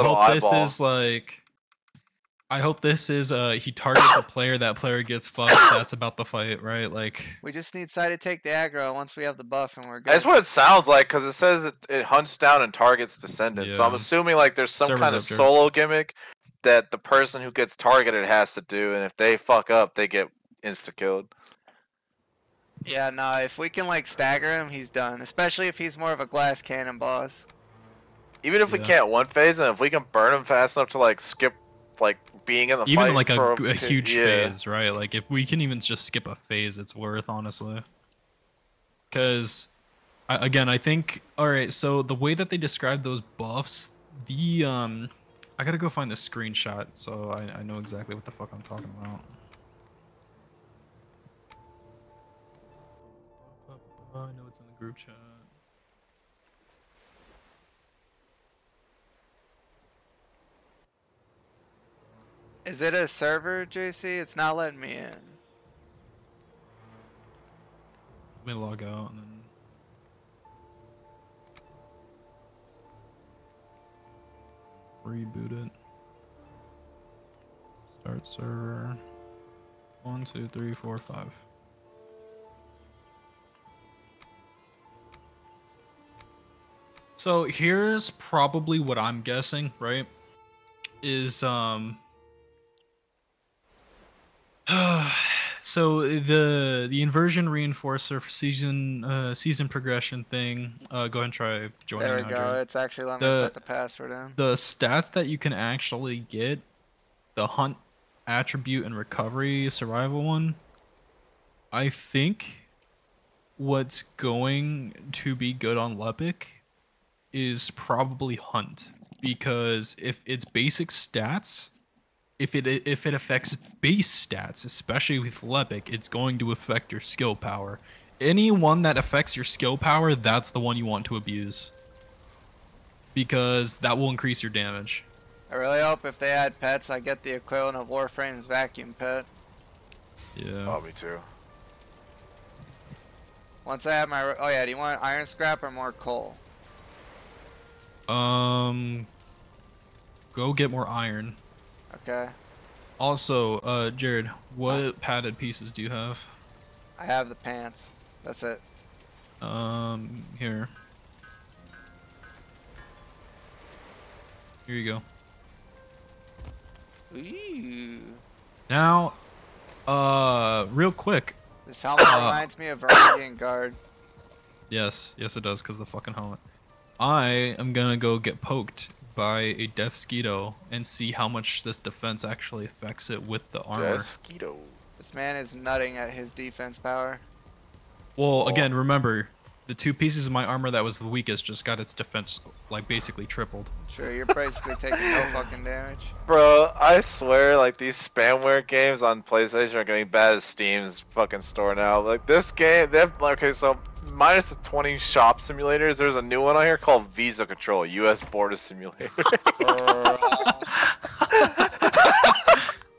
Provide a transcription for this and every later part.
Little hope this is like. I hope this is uh he targets a player, that player gets fucked. That's about the fight, right? Like We just need Sai to take the aggro once we have the buff and we're good. That's what it sounds like because it says it, it hunts down and targets descendants. So I'm assuming like there's some Servers kind of up, Jared. solo gimmick that the person who gets targeted has to do, and if they fuck up, they get insta killed. Yeah, no, if we can like stagger him, he's done. Especially if he's more of a glass cannon boss. Even if we can't one phase, and if we can burn them fast enough to like skip like being in the even fight like a, a huge yeah. phase, right? Like if we can even just skip a phase, it's worth honestly. Because again, I think all right. So the way that they describe those buffs, the um, I gotta go find the screenshot so I, I know exactly what the fuck I'm talking about. I know it's in the group chat. Is it a server, JC? It's not letting me in. Let me log out and then. Reboot it. Start server. One, two, three, four, five. So here's probably what I'm guessing, right? Is um so the the inversion reinforcer for season uh season progression thing uh go ahead and try joining There we go. It's actually letting me The- put the password in. the stats that you can actually get the hunt attribute and recovery survival one i think what's going to be good on lepic is probably hunt because if it's basic stats if it if it affects base stats especially with lepic it's going to affect your skill power any one that affects your skill power that's the one you want to abuse because that will increase your damage. I really hope if they add pets, I get the equivalent of Warframe's vacuum pet. Yeah. Oh, me too. Once I have my. Oh yeah, do you want iron scrap or more coal? Um. Go get more iron. Okay. Also, uh, Jared, what padded pieces do you have? I have the pants. That's it. Um, here. Here you go. Ooh. Now, uh, real quick. This helmet Uh, reminds me of Varangian Guard. Yes, yes, it does, cause the fucking helmet. I am gonna go get poked by a death skeeto and see how much this defense actually affects it with the armor. Mosquito. This man is nutting at his defense power. Well, Oh. again, remember, the two pieces of my armor that was the weakest just got its defense like basically tripled. Sure, you're basically taking no fucking damage. Bro, I swear, like these spamware games on PlayStation are getting bad as Steam's fucking store now. Like this game, they have okay, so minus the 20 shop simulators, there's a new one on here called Visa Control, U.S. Border Simulator. Uh.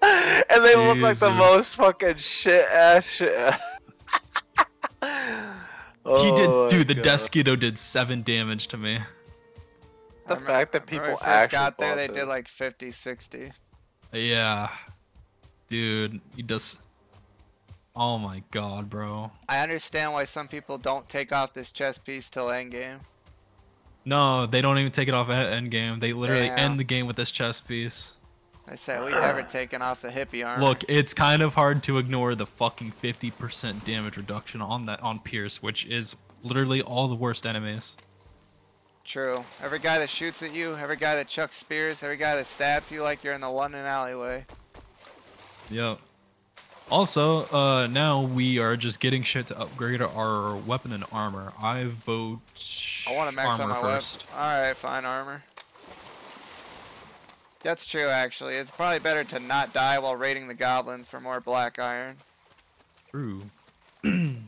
and they look like the most fucking shit ass shit. he did, Oh dude. The God. death skeeto did seven damage to me. The I remem- fact that when people first actually got there, they bought did like 50, 60. Yeah, dude, he does. Oh my god, bro. I understand why some people don't take off this chest piece till endgame. No, they don't even take it off at end game. They literally Damn. end the game with this chest piece. I said we've never taken off the hippie armor. Look, it's kind of hard to ignore the fucking 50% damage reduction on that on Pierce, which is literally all the worst enemies. True. Every guy that shoots at you, every guy that chucks spears, every guy that stabs you like you're in the London alleyway. Yep. Also, uh, now we are just getting shit to upgrade our weapon and armor. I vote I want to max out my first. weapon. Alright, fine, armor. That's true, actually. It's probably better to not die while raiding the goblins for more black iron. True. Name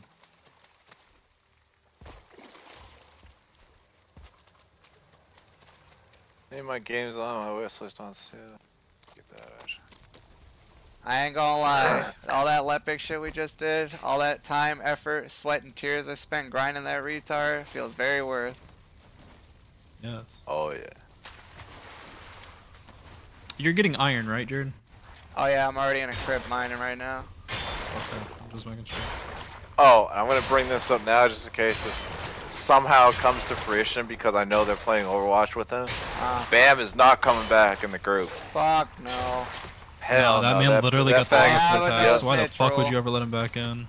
my games on my wish list on sale. Get that actually. I ain't gonna lie. All that Lepic shit we just did, all that time, effort, sweat, and tears I spent grinding that retard feels very worth. Yes. Oh yeah. You're getting iron, right, Jared? Oh yeah, I'm already in a crypt mining right now. Okay, I'm just making sure. Oh, I'm gonna bring this up now just in case this somehow comes to fruition because I know they're playing Overwatch with him. Uh, Bam is not coming back in the group. fuck no. Hell no, that no, man literally that got the fag- Yeah, last attack. the Why the snitch fuck would you ever let him back in?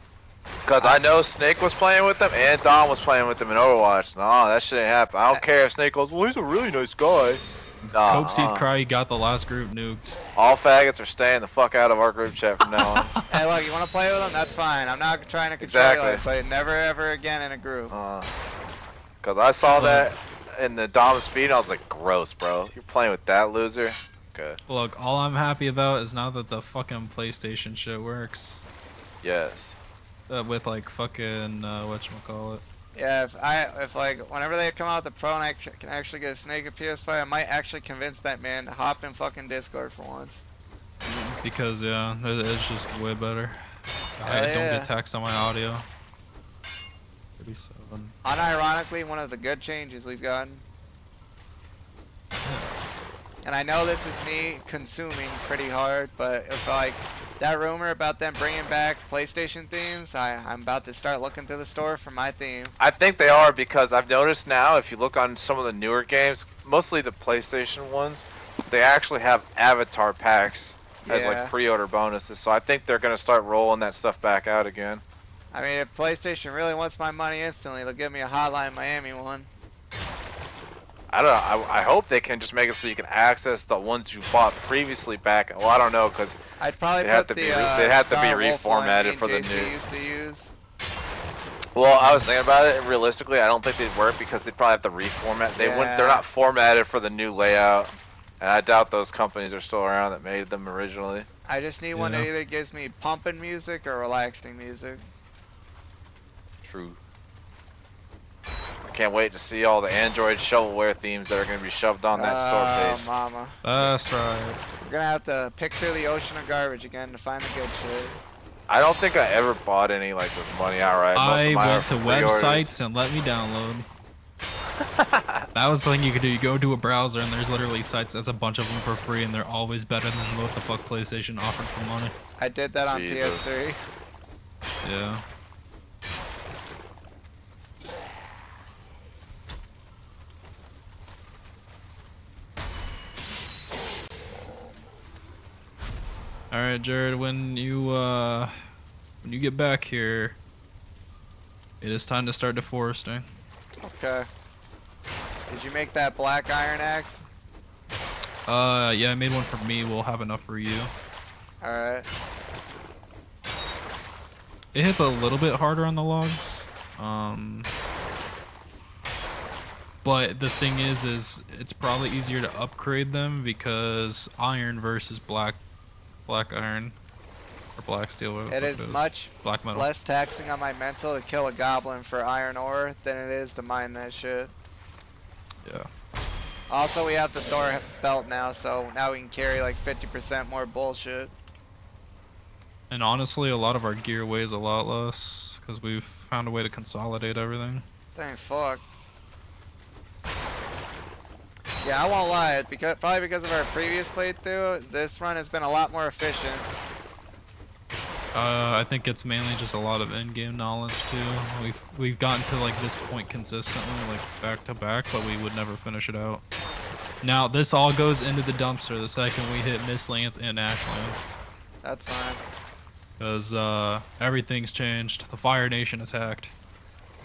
Cause I know Snake was playing with them and Don was playing with them in Overwatch. No, that shouldn't happen. I don't care if Snake goes, well, he's a really nice guy. Nah, Hope Seed uh, Cry he got the last group nuked. all faggots are staying the fuck out of our group chat from now on. Hey, look, you want to play with them? That's fine. I'm not trying to control Exactly. you, like, but never ever again in a group. Uh, Cause I saw that in the Dom speed and I was like, gross, bro. You're playing with that loser? Okay. Look, all I'm happy about is now that the fucking PlayStation shit works. Yes. Uh, with like fucking uh, it? Yeah, if I, if like, whenever they come out with the pro and I c- can actually get a snake at PS5, I might actually convince that man to hop in fucking Discord for once. Because yeah, it's just way better. I Hell don't get text on my audio. 37. Unironically, one of the good changes we've gotten. And I know this is me consuming pretty hard, but it's like that rumor about them bringing back PlayStation themes. I, I'm about to start looking through the store for my theme. I think they are because I've noticed now if you look on some of the newer games, mostly the PlayStation ones, they actually have avatar packs as Yeah. like pre-order bonuses. So I think they're gonna start rolling that stuff back out again. I mean, if PlayStation really wants my money instantly, they'll give me a Hotline Miami one. I don't know. I, I hope they can just make it so you can access the ones you bought previously back. Well, I don't know because I'd probably They put have to the be re- uh, they have to be Star Wolf one reformatted for the JC new- used to use. well, I was thinking about it. and Realistically, I don't think they'd work because they'd probably have to reformat. They wouldn't. They're not formatted for the new layout, and I doubt those companies are still around that made them originally. I just need one that either gives me pumping music or relaxing music. True. I can't wait to see all the Android shovelware themes that are going to be shoved on that oh, store page. mama. That's right. We're gonna have to pick through the ocean of garbage again to find the good shit. I don't think I ever bought any like with money outright. Most I of mine went are to pre-orders. websites and let me download. that was the thing you could do. You go to a browser and there's literally sites. There's a bunch of them for free, and they're always better than what the fuck PlayStation offered for money. I did that on Jesus. PS3. Yeah. All right, Jared. When you uh, when you get back here, it is time to start deforesting. Okay. Did you make that black iron axe? Uh, yeah, I made one for me. We'll have enough for you. Alright. It hits a little bit harder on the logs. Um, but the thing is, is it's probably easier to upgrade them because iron versus black, black iron, or black steel. It is much black metal. less taxing on my mental to kill a goblin for iron ore than it is to mine that shit. Yeah. Also, we have the Thor belt now, so now we can carry like 50% more bullshit. And honestly, a lot of our gear weighs a lot less because we've found a way to consolidate everything. Thank fuck. Yeah, I won't lie. Because probably because of our previous playthrough, this run has been a lot more efficient. Uh, I think it's mainly just a lot of in-game knowledge too. We've we've gotten to like this point consistently, like back to back, but we would never finish it out. Now this all goes into the dumpster the second we hit Mistlands and Ashlands, That's fine. because uh, everything's changed. The Fire Nation is hacked.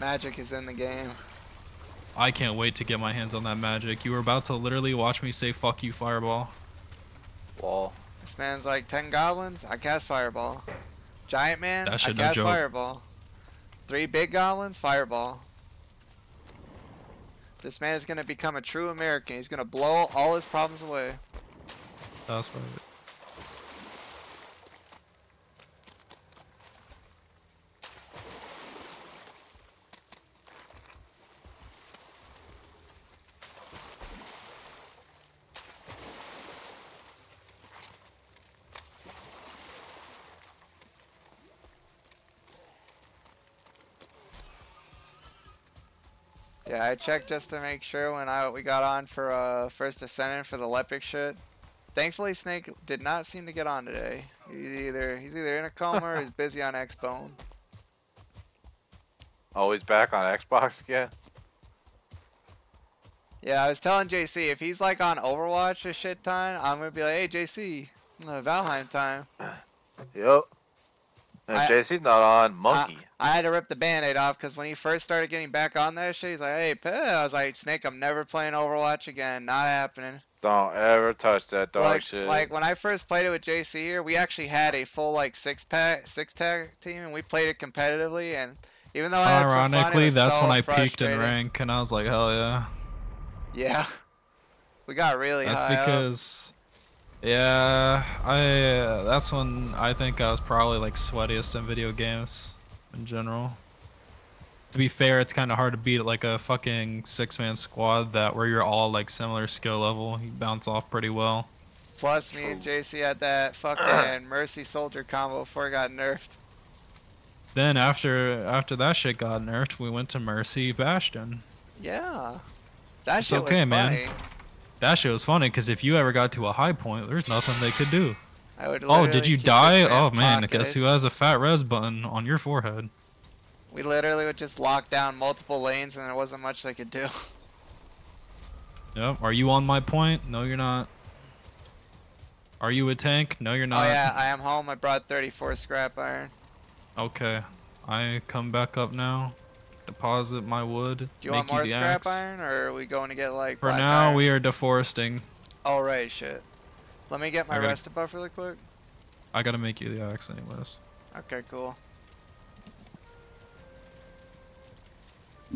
Magic is in the game. I can't wait to get my hands on that magic. You were about to literally watch me say "fuck you, Fireball." Wall. This man's like 10 goblins, I cast Fireball. Giant man, That I shit no cast. Fireball. Three big goblins, Fireball. This man is gonna become a true American. He's gonna blow all his problems away. That's right. Yeah, I checked just to make sure when I we got on for uh first Descendant for the Lepic shit. Thankfully, Snake did not seem to get on today. He's either he's either in a coma or he's busy on Xbone. Oh, he's back on Xbox again. Yeah, I was telling JC if he's like on Overwatch a shit ton, I'm gonna be like, hey JC, uh, Valheim time. Yep. I- JC's not on Monkey. I had to rip the band-aid off because when he first started getting back on that shit, he's like, hey, Peh. I was like, Snake, I'm never playing Overwatch again. Not happening. Don't ever touch that dog like, shit. like when I first played it with JC here, we actually had a full like six pack, six tag team, and we played it competitively. And even though I some fun, Ironically, that's so when I peaked in rank, and I was like, hell yeah. Yeah, we got really That's high. up. Because, yeah, I. Uh, that's when I think I was probably like sweatiest in video games in general. To be fair, it's kind of hard to beat like a fucking six-man squad that where you're all like similar skill level. You bounce off pretty well. Plus, me and JC had that fucking Mercy Soldier combo before it got nerfed. Then after after that shit got nerfed, we went to Mercy Bastion. Yeah, that It's shit okay, was man. That shit was funny because if you ever got to a high point, there's nothing they could do. I would Oh, did you die? Oh man, guess who has a fat res button on your forehead? We literally would just lock down multiple lanes, and there wasn't much they could do. Yep. Are you on my point? No, you're not. Are you a tank? No, you're oh, not. Oh yeah, I am home. I brought 34 scrap iron. Okay. I come back up now. Deposit my wood. Do you want more the scrap axe. iron, or are we going to get like? For now, iron? we are deforesting. All right, shit. Let me get my Okay. rest buff really quick. I gotta make you the axe anyways. Okay, cool.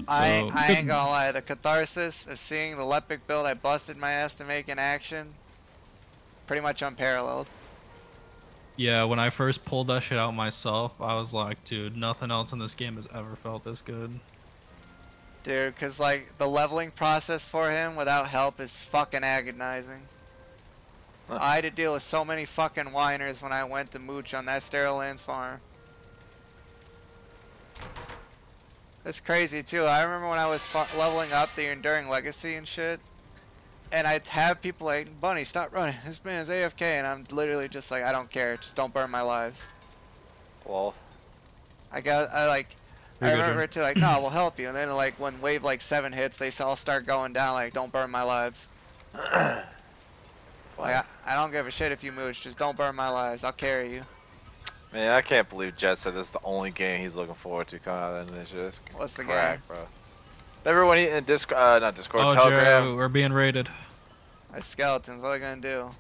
I, ain't- So, I good- ain't gonna lie, the catharsis of seeing the Lepic build I busted my ass to make in action, pretty much unparalleled. Yeah, when I first pulled that shit out myself, I was like, dude, nothing else in this game has ever felt this good. Dude, cause like, the leveling process for him without help is fucking agonizing. Huh. I had to deal with so many fucking whiners when I went to mooch on that Sterile Lands farm. That's crazy too. I remember when I was leveling up the Enduring Legacy and shit, and I'd have people like, "Bunny, stop running! This man's AFK," and I'm literally just like, "I don't care. Just don't burn my lives." well, I got, I like, I remember man. to like, "No, we'll help you," and then like when wave like seven hits, they all start going down like, "Don't burn my lives." Like, I, I don't give a shit if you mooch. Just don't burn my lives. I'll carry you. man, I can't believe Jet said this is the only game he's looking forward to coming out of this. Just What's the crack, bro. Remember when he in Discord, uh, not Discord, oh, Telegram? Jerry, we're being raided. My skeletons. What are they gonna do?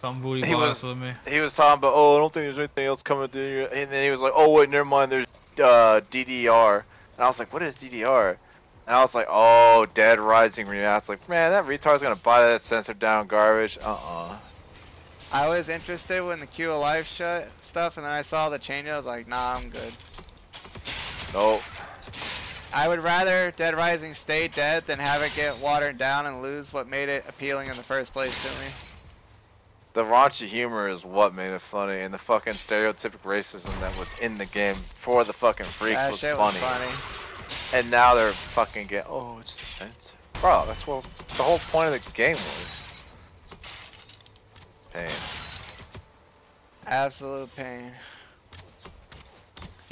Come booty He boss was- with me. he was talking about, oh, I don't think there's anything else coming to you. And then he was like, oh, wait, never mind, there's uh, DDR. And I was like, what is DDR? And I was like, oh, Dead Rising remaster. Like, man, that retard's gonna buy that censored down garbage. Uh-uh. I was interested when the Q Alive shut stuff, and then I saw the change. I was like, nah, I'm good. Nope. I would rather Dead Rising stay dead than have it get watered down and lose what made it appealing in the first place to me. The raunchy humor is what made it funny, and the fucking stereotypic racism that was in the game for the fucking freaks that was funny. was funny. And now they're fucking get, oh, it's defense. Bro, that's what the whole point of the game was. Pain. Absolute pain.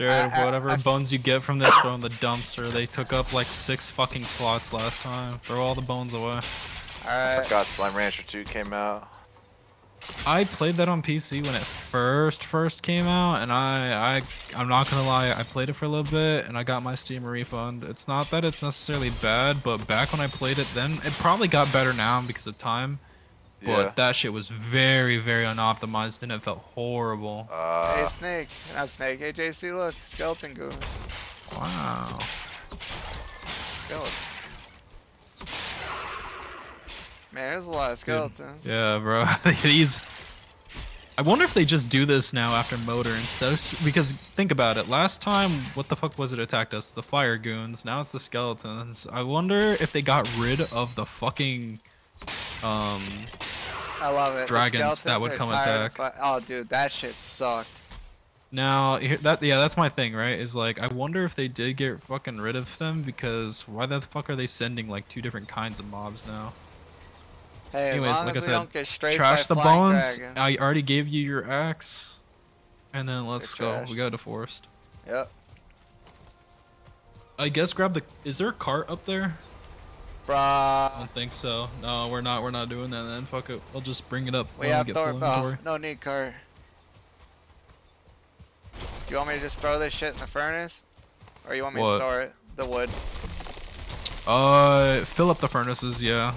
Jared, I- I- whatever I- bones you get from this, throw in the dumpster. They took up like six fucking slots last time. Throw all the bones away. I Alright. forgot Slime Rancher 2 came out. I played that on PC when it first first came out, and I I I'm not gonna lie, I played it for a little bit, and I got my Steam refund. It's not that it's necessarily bad, but back when I played it, then it probably got better now because of time. But Yeah. that shit was very very unoptimized, and it felt horrible. hey, Uh, Snake. Not Snake. Hey, JC, look. Skeleton goons. Wow. Skeleton. Man, there's a lot of skeletons. Yeah, bro. These. I wonder if they just do this now after Moder instead of s- because think about it. Last time, what the fuck was it attacked us? The fire goons. Now it's the skeletons. I wonder if they got rid of the fucking um I love it. Dragons that would come attack. oh, dude, that shit sucked. now that yeah that's my thing right is like I wonder if they did get fucking rid of them because why the fuck are they sending like two different kinds of mobs now? Hey, Anyways, like I we said, don't get straight trash the bones. dragons. I already gave you your axe, and then let's go. We go to forest. Yep. I guess grab the. Is there a cart up there? I don't think so. No, we're not. We're not doing that. Then fuck it. I'll just bring it up. We have door. Oh, no need car. Do you want me to just throw this shit in the furnace? Or you want me What? to store it? The wood. Uh, fill up the furnaces, yeah,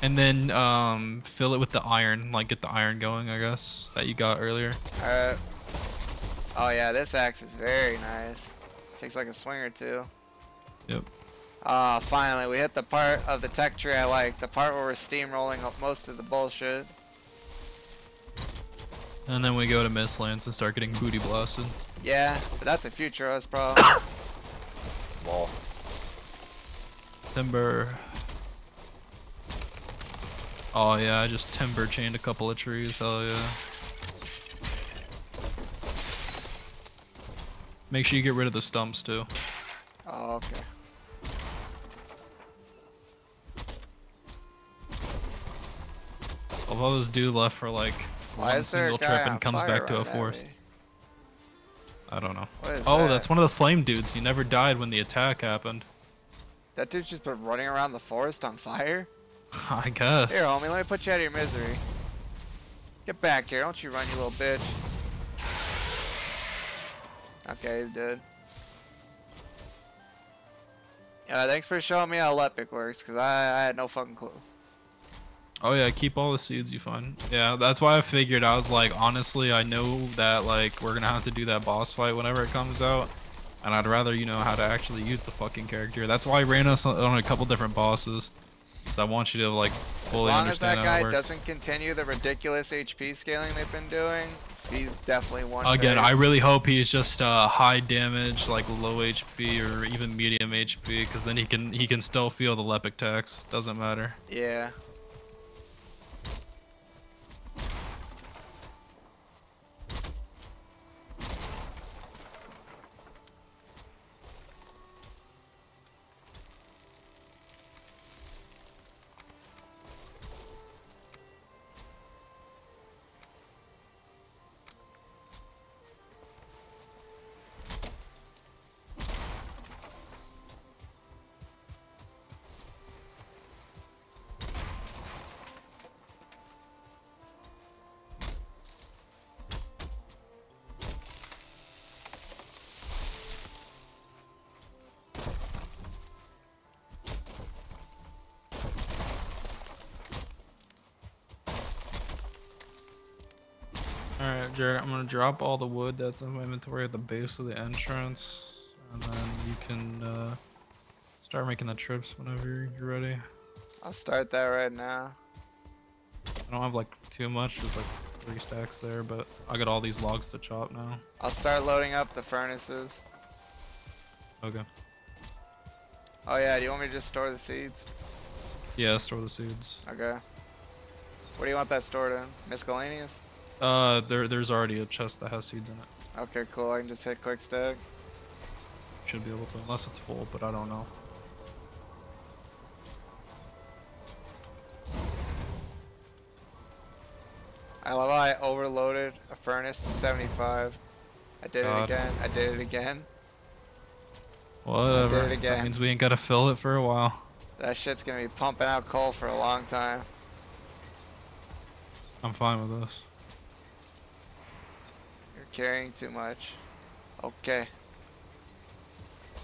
and then um, fill it with the iron. Like get the iron going, I guess that you got earlier. Alright. Oh yeah, this axe is very nice. Takes like a swing or two. Yep. Ah, finally, we hit the part of the tech tree I like. The part where we're steamrolling up most of the bullshit. And then we go to Mistlands and start getting booty blasted. Yeah, but that's a future us problem. Lol. Timber. Oh yeah, I just timber chained a couple of trees. Hell yeah. Make sure you get rid of the stumps too. oh, okay. Although this dude left for like Why one a single trip and comes back to a forest. me? I don't know. Oh, that? that's one of the flame dudes. He never died when the attack happened. That dude's just been running around the forest on fire? I guess. Here, homie, let me put you out of your misery. Get back here, don't you run, you little bitch. Okay, he's dead. Yeah, thanks for showing me how Lepic works, because I, I had no fucking clue. Oh yeah, keep all the seeds you find. Yeah, that's why I figured. I was like, honestly, I know that like we're gonna have to do that boss fight whenever it comes out, and I'd rather you know how to actually use the fucking character. That's why I ran us on- a couple different bosses. Cause I want you to like As fully long as that understand how guy doesn't continue the ridiculous HP scaling they've been doing, he's definitely one Again, I really hope he's just uh, high damage, like low HP or even medium HP, because then he can he can still feel the Lepic tax. Doesn't matter. Yeah. I'm gonna drop all the wood that's in my inventory at the base of the entrance, and then you can uh, start making the trips whenever you're ready. I'll start that right now. I don't have like too much, there's like three stacks there, but I got all these logs to chop now. I'll start loading up the furnaces. Okay. Oh yeah, do you want me to just store the seeds? Yeah, store the seeds. Okay. What do you want that stored in? Miscellaneous? Uh, there, there's already a chest that has seeds in it. Okay, cool. I can just hit quick stack. Should be able to, unless it's full, but I don't know. I love how I overloaded a furnace to 75. I did God. it again. I did it again. Whatever. it again. That means we ain't gotta fill it for a while. That shit's gonna be pumping out coal for a long time. I'm fine with this. Carrying too much. Okay. Do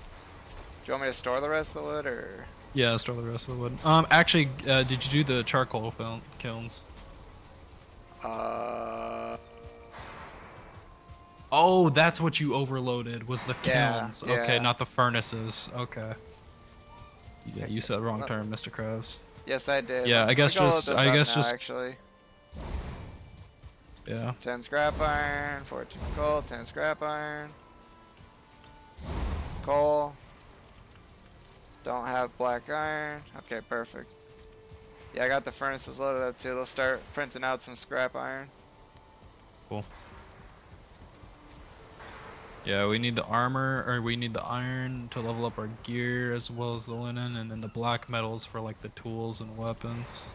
you want me to store the rest of the wood or? Yeah, store the rest of the wood. Um, actually, uh, did you do the charcoal kilns? Uh. Oh, that's what you overloaded was the kilns. Yeah. Okay, yeah. not the furnaces. Okay. Yeah, you said wrong term, Mr. Krabs. Yes, I did. Yeah, I guess just- I guess now, just- Actually, Yeah. 10 scrap iron, 14 coal, 10 scrap iron. Coal. Don't have black iron. Okay, perfect. Yeah, I got the furnaces loaded up too. They'll start printing out some scrap iron. Cool. Yeah, we need the armor, or we need the iron to level up our gear, as well as the linen, and then the black metals for like the tools and weapons.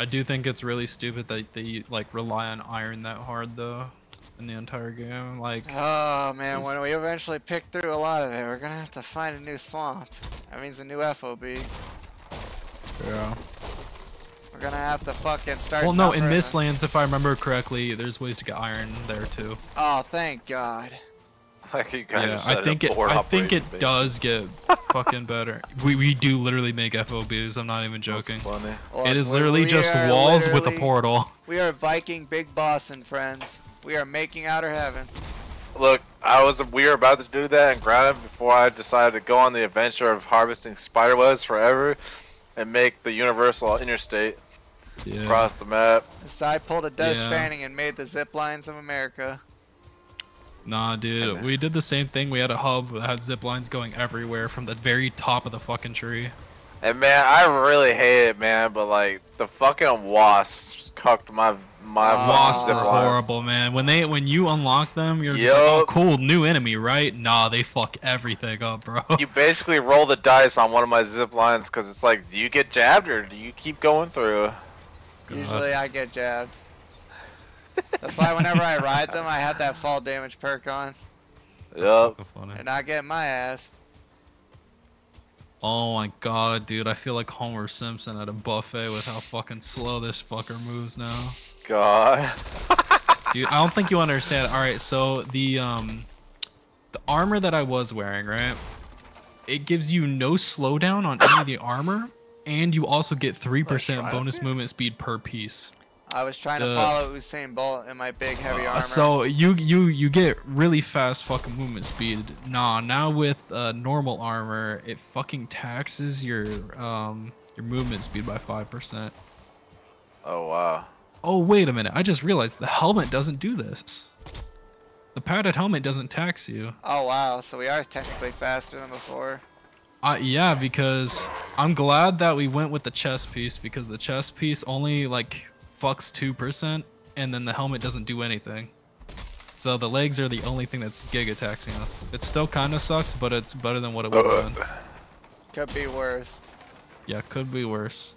I do think it's really stupid that they like rely on iron that hard though in the entire game. Like Oh man, when we eventually pick through a lot of it, we're gonna have to find a new swamp. That means a new FOB. yeah. We're gonna have to fucking start. Well, no, in numbering them. Mistlands, if I remember correctly, there's ways to get iron there too. Oh, thank God. Like you kind Yeah, of I think it. I think it does get fucking better. We we do literally make FOBs. I'm not even joking. Funny. Look, It is literally just are walls with a portal. We are Viking Big Boss and friends. We are making outer heaven. Look, I was we were about to do that in Grounded before I decided to go on the adventure of harvesting spiderwebs forever and make the universal interstate Yeah. across the map. So I pulled a Death Yeah. Stranding and made the zip lines of America. Nah, dude, And- we did the same thing. We had a hub that had zip lines going everywhere from the very top of the fucking tree. And man, I really hate it, man. But like the fucking wasps cucked my my Ah. Wasps are lines. horrible, man. When they when you unlock them, you're just like, oh, cool, new enemy, right? Nah, they fuck everything up, bro. You basically roll the dice on one of my zip lines because it's like, do you get jabbed or do you keep going through? God. Usually I get jabbed. That's why whenever I ride them, I have that fall damage perk on, Yup. And I get my ass. Oh my god, dude, I feel like Homer Simpson at a buffet with how fucking slow this fucker moves now. God. Dude, I don't think you understand. All right, so the um the armor that I was wearing, right? It gives you no slowdown on any of the armor, and you also get 3% bonus movement speed per piece. I was trying to follow Usain Bolt in my big heavy Uh, armor. so you you you get really fast fucking movement speed. Nah, now with uh, normal armor, it fucking taxes your um your movement speed by 5%. Oh wow. Oh, wait a minute. I just realized the helmet doesn't do this. The padded helmet doesn't tax you. oh wow, so we are technically faster than before. Uh, yeah, because I'm glad that we went with the chest piece because the chest piece only like fucks 2% and then the helmet doesn't do anything. So the legs are the only thing that's giga taxing us. It still kind of sucks, but it's better than what it would have been. Could be worse. Yeah, could be worse.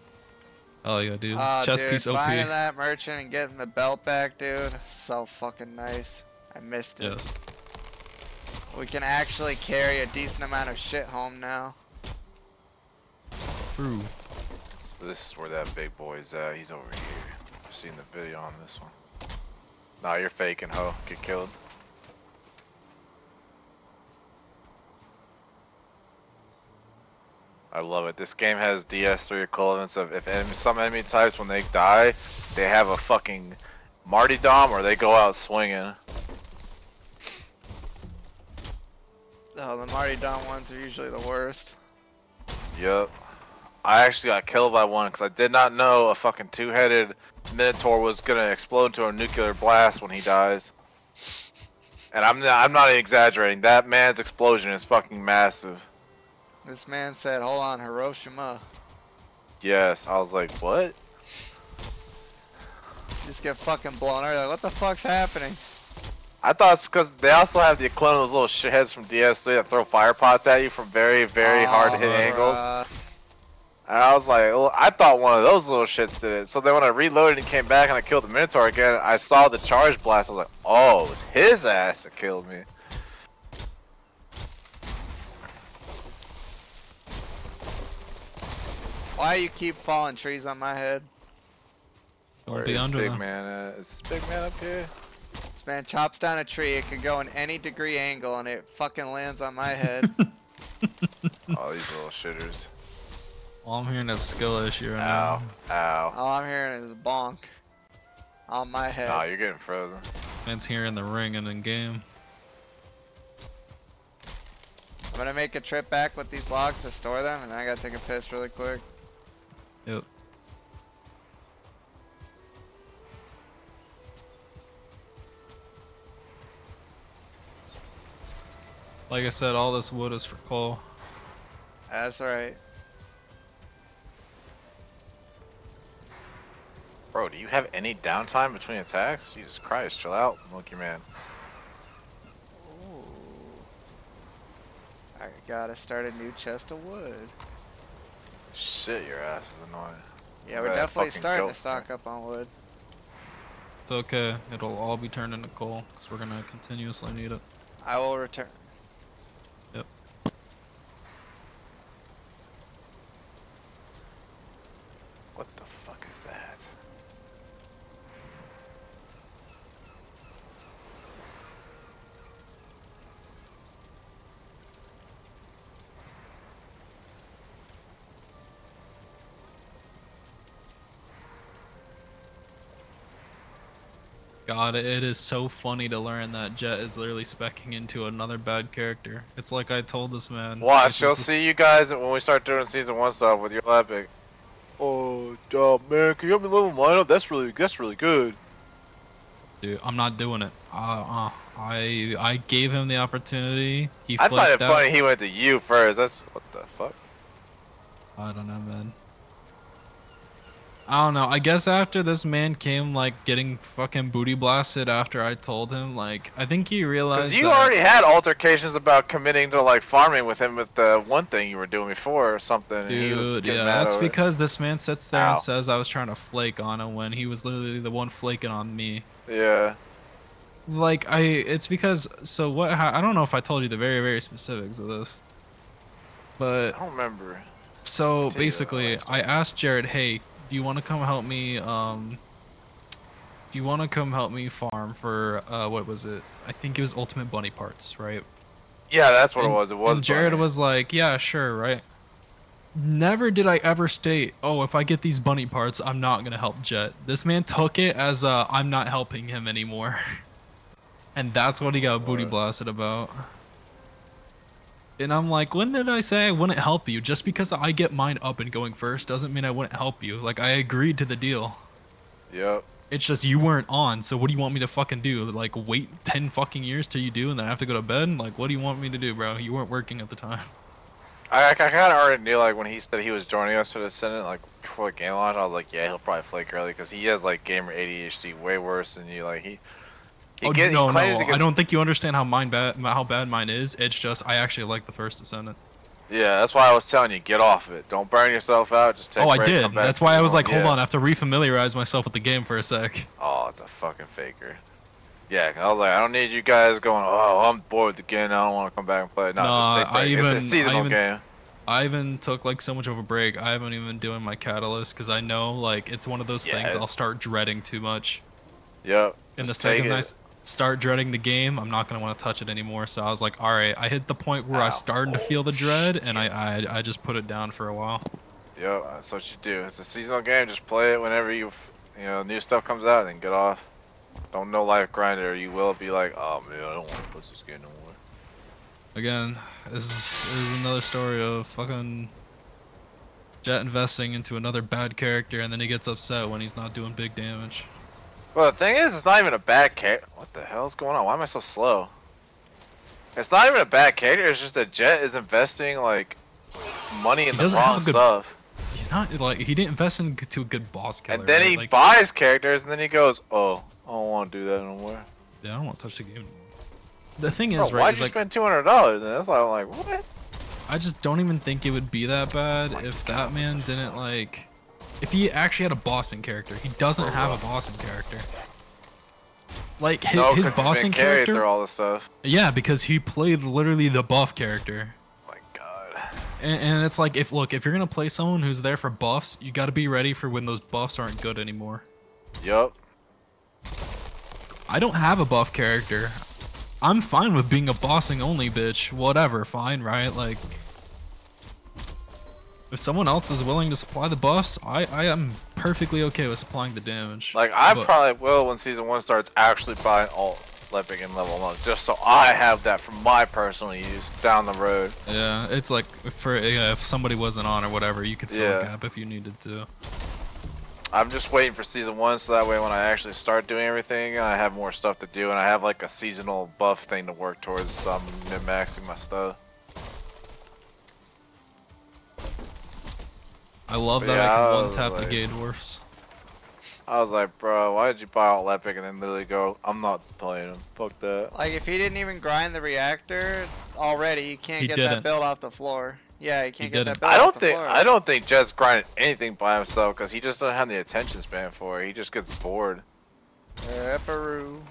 Oh yeah, dude. Ah, oh, chest dude, piece OP. finding that merchant and getting the belt back, dude, so fucking nice. I missed it. Yes. We can actually carry a decent amount of shit home now. True. This is where that big boy is at. He's over here. I've seen the video on this one. Nah, you're faking, ho. Get killed. I love it. This game has DS3 equivalents of if en- some enemy types when they die, they have a fucking martyrdom or they go out swinging. Oh, the martyrdom ones are usually the worst. Yep. I actually got killed by one because I did not know a fucking two-headed Minotaur was gonna explode into a nuclear blast when he dies. And I'm not, I'm not exaggerating. That man's explosion is fucking massive. This man said, hold on, Hiroshima. Yes, I was like, what? Just get fucking blown out. Like, what the fuck's happening? I thought it's because they also have the clone of those little shitheads from DS3 that throw fire pots at you from very, very hard to hit Oh, angles. Bruh. And I was like, well, I thought one of those little shits did it. So then when I reloaded and came back and I killed the Minotaur again, I saw the charge blast. I was like, oh, it was his ass that killed me. Why you keep falling trees on my head? Don't Where be is under big them. man at? Is this big man up here? This man chops down a tree. It could go in any degree angle, and it fucking lands on my head. All these little shitters. All I'm hearing is skill issue right Ow. now. Ow. All I'm hearing is bonk on my head. Oh, you're getting frozen. Man's here in the ring and in game. I'm gonna make a trip back with these logs to store them, and I gotta take a piss really quick. Yep. Like I said, all this wood is for coal. That's right. Bro, do you have any downtime between attacks? Jesus Christ, chill out, monkey man. Ooh. I gotta start a new chest of wood. Shit, your ass is annoying. Yeah, we're definitely starting to stock up on wood. It's okay. It'll all be turned into coal because we're gonna continuously need it. I will return. Yep. What the fuck is that? God, it is so funny to learn that Jet is literally specking into another bad character. It's like I told this man. Watch, it's you'll just- see you guys when we start doing season one stuff with your epic. Oh, uh, man, can you help me level mine up? That's really, that's really good. Dude, I'm not doing it. Uh, uh, I I gave him the opportunity. He I find it out. funny he went to you first. That's what the fuck. I don't know, man. I don't know. I guess after this man came like getting fucking booty blasted after I told him, like I think he realized. Because you already had altercations about committing to like farming with him with the one thing you were doing before or something. and he was Dude, yeah, that's over it. because this man sits there Ow. and says I was trying to flake on him when he was literally the one flaking on me. Yeah. Like I, it's because so what? I don't know if I told you the very very specifics of this, but I don't remember. So basically, I asked Jared, "Hey, do you want to come help me? Um, do you want to come help me farm for uh, what was it? I think it was Ultimate Bunny parts, right?" Yeah, that's what and, it was. It was. And Jared bunny. was like, "Yeah, sure, right." Never did I ever state, "Oh, if I get these bunny parts, I'm not gonna help Jet." This man took it as uh, I'm not helping him anymore, and that's what he got booty blasted about. And I'm like, when did I say I wouldn't help you? Just because I get mine up and going first doesn't mean I wouldn't help you. Like I agreed to the deal. Yep. It's just you weren't on, so what do you want me to fucking do? Like wait ten fucking years till you do, and then I have to go to bed? Like what do you want me to do, bro? You weren't working at the time. I, I kind of already knew like when he said he was joining us for the Senate, like before the game launch, I was like, yeah, he'll probably flake early because he has like gamer ADHD way worse than you. Like he. He oh get- he no, no, claims I don't think you understand how mine bad, how bad mine is. It's just I actually like the first Descendant. Yeah, that's why I was telling you, get off it. Don't burn yourself out. Just take. Oh, a I break, did. That's why I was like, hold yeah. on, I have to refamiliarize myself with the game for a sec. Oh, it's a fucking faker. Yeah, I was like, I don't need you guys going. Oh, I'm bored with the game. I don't want to come back and play. No, Nah, just take a I break. even- it's a seasonal I even- game. I even took like so much of a break. I haven't even been doing my catalyst because I know like it's one of those things Yes. I'll start dreading too much. Yep. And the just take second I it. s- start dreading the game, I'm not gonna want to touch it anymore. So I was like, all right, I hit the point where I Ow. started to feel the dread, and I, I I just put it down for a while. Yep, that's what you do. It's a seasonal game. Just play it whenever you, you know, new stuff comes out, and get off. Don't know life grinder. You will be like, oh man, I don't want to push this game no more. Again, this is, this is another story of fucking Jet investing into another bad character, and then he gets upset when he's not doing big damage. Well, the thing is, it's not even a bad character. What the hell's going on? Why am I so slow? It's not even a bad character. It's just that Jet is investing like money in He the wrong good- stuff, He's not like he didn't invest into a good boss killer. and then right? he like, buys characters, and then he goes, "Oh, I don't want to do that anymore." Yeah, I don't want to touch the game. The thing Bro, is, right, why'd you like spend two hundred dollars? And that's why I'm like, what? I just don't even think it would be that bad Oh if God, that man didn't like. If he actually had a bossing character, he doesn't have a bossing character. Like his, no, his 'cause he's been bossing carried character, through all this stuff. yeah, because he played literally the buff character. Oh my god. And, and it's like if look, if you're gonna play someone who's there for buffs, you got to be ready for when those buffs aren't good anymore. Yup. I don't have a buff character. I'm fine with being a bossing only bitch. Whatever, fine, right? Like if someone else is willing to supply the buffs, I I am perfectly okay with supplying the damage. Like I But- probably will when season one starts actually buying Ult Lepic and level one, just so I have that for my personal use down the road. Yeah, it's like for yeah, if somebody wasn't on or whatever, you could fill Yeah. a gap if you needed to. I'm just waiting for season one so that way when I actually start doing everything, I have more stuff to do and I have like a seasonal buff thing to work towards. So I'm min-maxing my stuff. I love But that yeah, I I can one tap like- the gay dwarfs. I was like, bro, why did you buy Ult Lepic and then literally go, I'm not playing them. Fuck that. Like if he didn't even grind the reactor already, you can't He get didn't. that build off the floor. Yeah, you can't get didn't. that build I don't the think floor. I don't think Jet's grinding anything by himself because he just doesn't have the attention span for it. He just gets bored. Peru.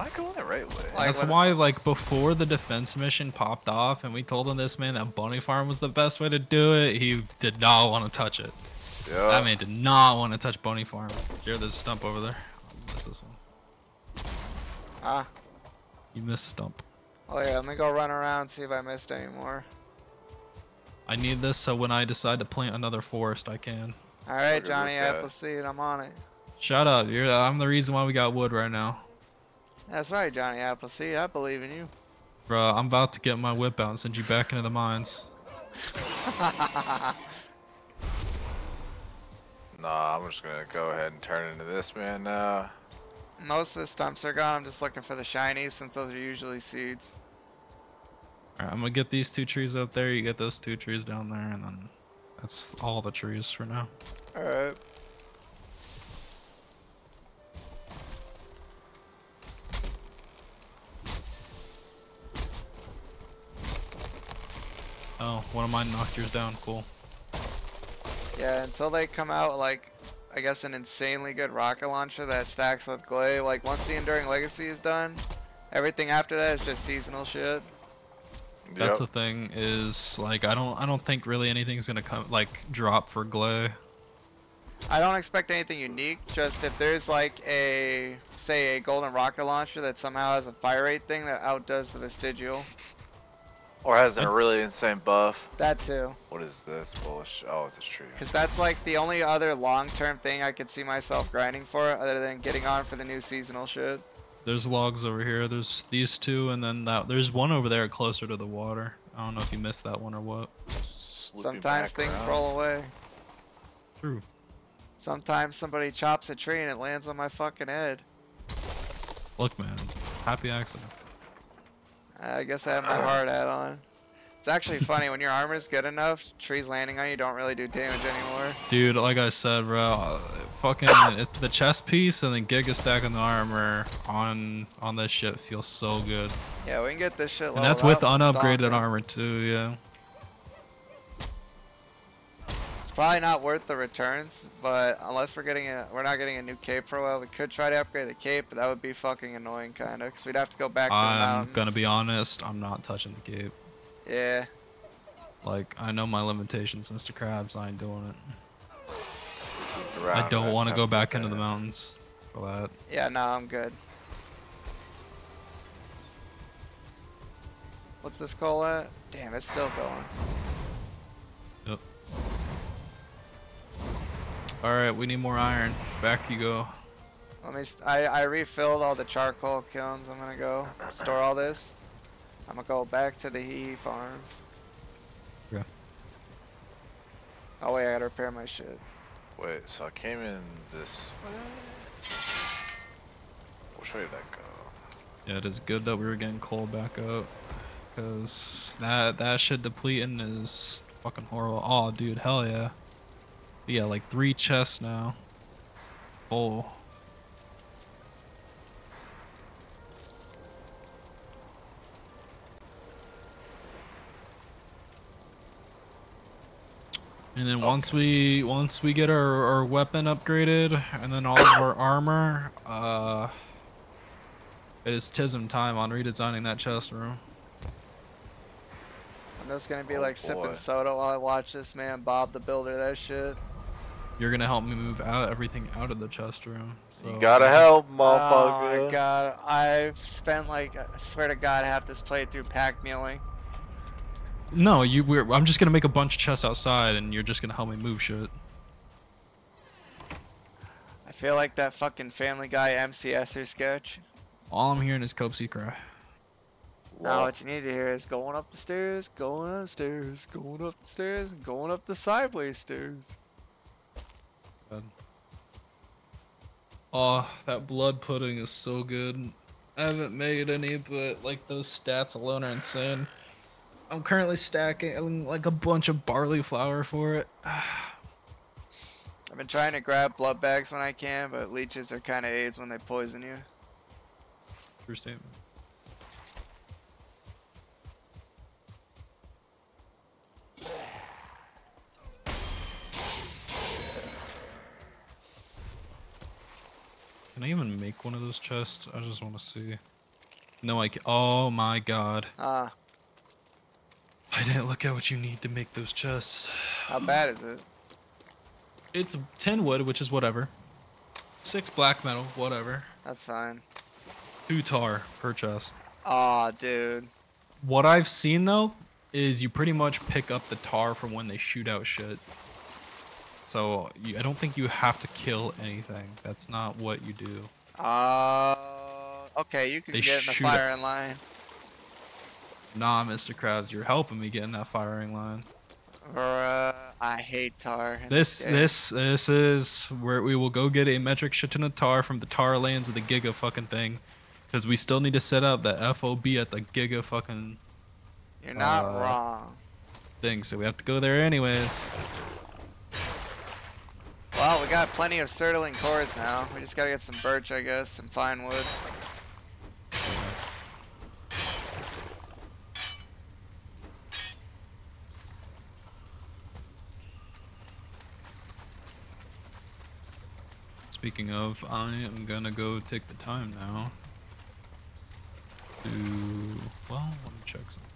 Am I going the right way? Like, That's when- why, like, before the defense mission popped off and we told him this man that bunny farm was the best way to do it, he did not want to touch it. yeah. That man did not want to touch bunny farm. Here, there's a stump over there. I missed this one. Ah. You missed stump. Oh yeah, let me go run around see if I missed any more. I need this so when I decide to plant another forest, I can. All right, Look Johnny. Appleseed, I'm on it. Shut up. You're. I'm the reason why we got wood right now. That's right, Johnny Appleseed. I believe in you. Bruh, I'm about to get my whip out and send you back into the mines. Nah, I'm just gonna go ahead and turn into this man now. Most of the stumps are gone. I'm just looking for the shinies since those are usually seeds. Alright, I'm gonna get these two trees up there. You get those two trees down there, and then that's all the trees for now. All Oh, one of mine knocked yours down. Cool. Yeah, until they come out like, I guess an insanely good rocket launcher that stacks with Gley. Like once the Enduring Legacy is done, everything after that is just seasonal shit. That's Yep. the thing. Is like I don't. I don't think really anything's gonna come like drop for Gley. I don't expect anything unique. Just if there's like a, say, a golden rocket launcher that somehow has a fire rate thing that outdoes the vestigial. Or has a really insane buff. That too. What is this bullshit? Oh, it's a tree. Because that's like the only other long-term thing I could see myself grinding for, other than getting on for the new seasonal shit. There's logs over here. There's these two, and then that. There's one over there closer to the water. I don't know if you missed that one or what. Sometimes things around. roll away. True. Sometimes somebody chops a tree and it lands on my fucking head. Look, man. Happy accident. I guess I have my hard hat on. It's actually funny when your armor is good enough, trees landing on you don't really do damage anymore. Dude, like I said, bro, fucking, it's the chest piece and then Giga stacking the armor on on this shit feels so good. Yeah, we can get this shit And that's with up unupgraded armor too, yeah. Probably not worth the returns, but unless we're getting a, we're not getting a new cape for a while, we could try to upgrade the cape, but that would be fucking annoying, kinda, because we'd have to go back to the I'm gonna be honest, I'm not touching the cape. Yeah, Like, I know my limitations, Mr. Krabs, I ain't doing it. I don't want to go back into the mountains for that. yeah, no, I'm good. What's this call at? Damn, it's still going. Alright, we need more iron. Back you go. Let me. St I I refilled all the charcoal kilns. I'm gonna go store all this. I'm gonna go back to the hee hee farms. Yeah. Oh wait, I gotta repair my shit. Wait, so I came in this We'll show you that go? Yeah, it is good that we were getting coal back up. Because that, that shit depleting is fucking horrible. Oh, dude, hell yeah. We got like three chests now. Oh. And then once we once we get our, our weapon upgraded and then all of our armor, uh it is Tism time on redesigning that chest room. I'm just gonna be Oh, like boy. sipping soda while I watch this man Bob the Builder that shit. You're gonna help me move out everything out of the chest room. So you gotta help, Oh motherfucker. my god, I've spent like I swear to God half this playthrough pack mealing. No, you. We're, I'm just gonna make a bunch of chests outside, and you're just gonna help me move shit. I feel like that fucking Family Guy M.C. Escher sketch. All I'm hearing is Copsy cry. Now what you need to hear is going up the stairs, going up the stairs, going up the stairs, and going up the sideways stairs. Oh, that blood pudding is so good. I haven't made any, but like those stats alone are insane. I'm currently stacking like a bunch of barley flour for it. I've been trying to grab blood bags when I can, but leeches are kind of aids when they poison you. True statement. Can I even make one of those chests? I just want to see. No, I can. Oh my god. Ah, I didn't look at what you need to make those chests. how bad is it? It's 10 wood, which is whatever. 6 black metal, whatever. That's fine. 2 tar per chest. Aw, dude. What I've seen though is you pretty much pick up the tar from when they shoot out shit. So you, I don't think you have to kill anything. That's not what you do. Uh, okay, you can They get in the at- firing line. Nah, Mr. Krabs, you're helping me get in that firing line. Bruh, I hate tar. This this this is where we will go get a metric shit ton of tar from the tar lands of the Giga fucking thing. Because we still need to set up the FOB at the Giga fucking You're not uh, wrong. thing. So we have to go there anyways. Well, we got plenty of Surtling cores now. We just gotta get some birch, I guess, some fine wood. Speaking of, I am gonna go take the time now to well, let me check something.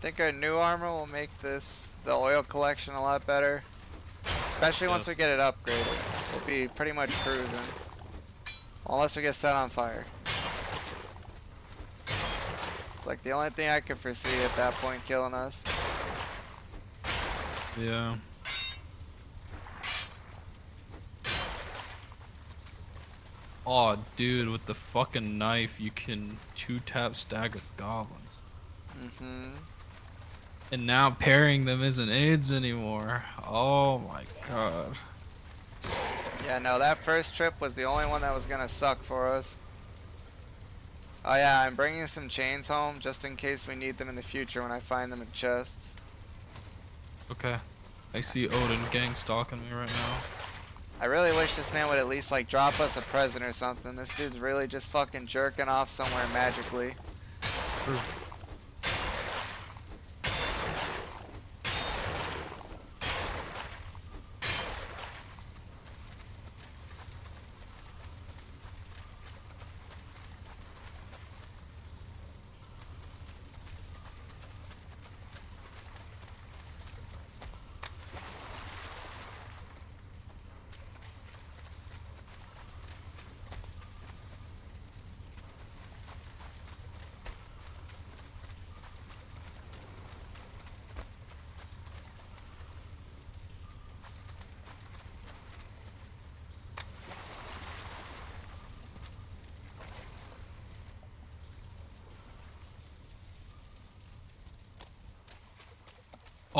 Think our new armor will make this the oil collection a lot better. Especially once we get it upgraded. We'll be pretty much cruising. Unless we get set on fire. It's like the only thing I could foresee at that point killing us. Yeah. Oh, dude, with the fucking knife, you can two tap stagger goblins. Mm-hmm. And now pairing them isn't AIDS anymore. Oh my god. Yeah, no, that first trip was the only one that was gonna suck for us. Oh yeah, I'm bringing some chains home just in case we need them in the future when I find them in chests. Okay. I see Odin gang stalking me right now. I really wish this man would at least like drop us a present or something. This dude's really just fucking jerking off somewhere magically.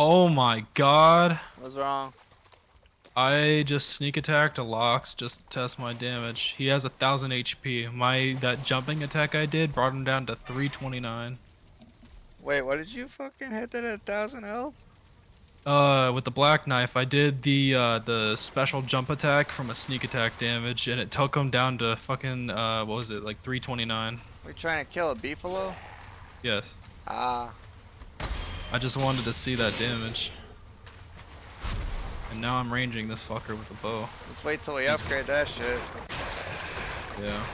Oh my god. What's wrong? I just sneak attacked a Lox just to test my damage. He has a thousand HP. My that jumping attack I did brought him down to 329. Wait, what did you fucking hit that at a thousand health? Uh, with the black knife, I did the uh, the special jump attack from a sneak attack damage, and it took him down to fucking uh, what was it, like 329? We're trying to kill a beefalo? Yes. Ah, I just wanted to see that damage. And now I'm ranging this fucker with a bow. let's wait till we upgrade that shit. Yeah.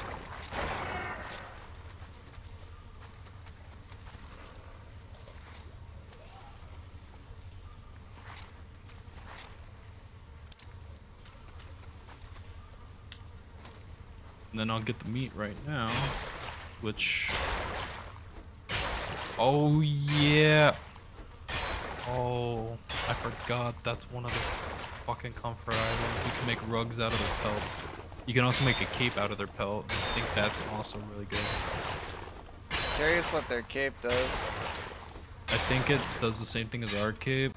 And then I'll get the meat right now, which. Oh yeah. Oh, I forgot. That's one of the fucking comfort items. You can make rugs out of their pelts. You can also make a cape out of their pelt. I think that's also really good. Curious what their cape does. I think it does the same thing as our cape,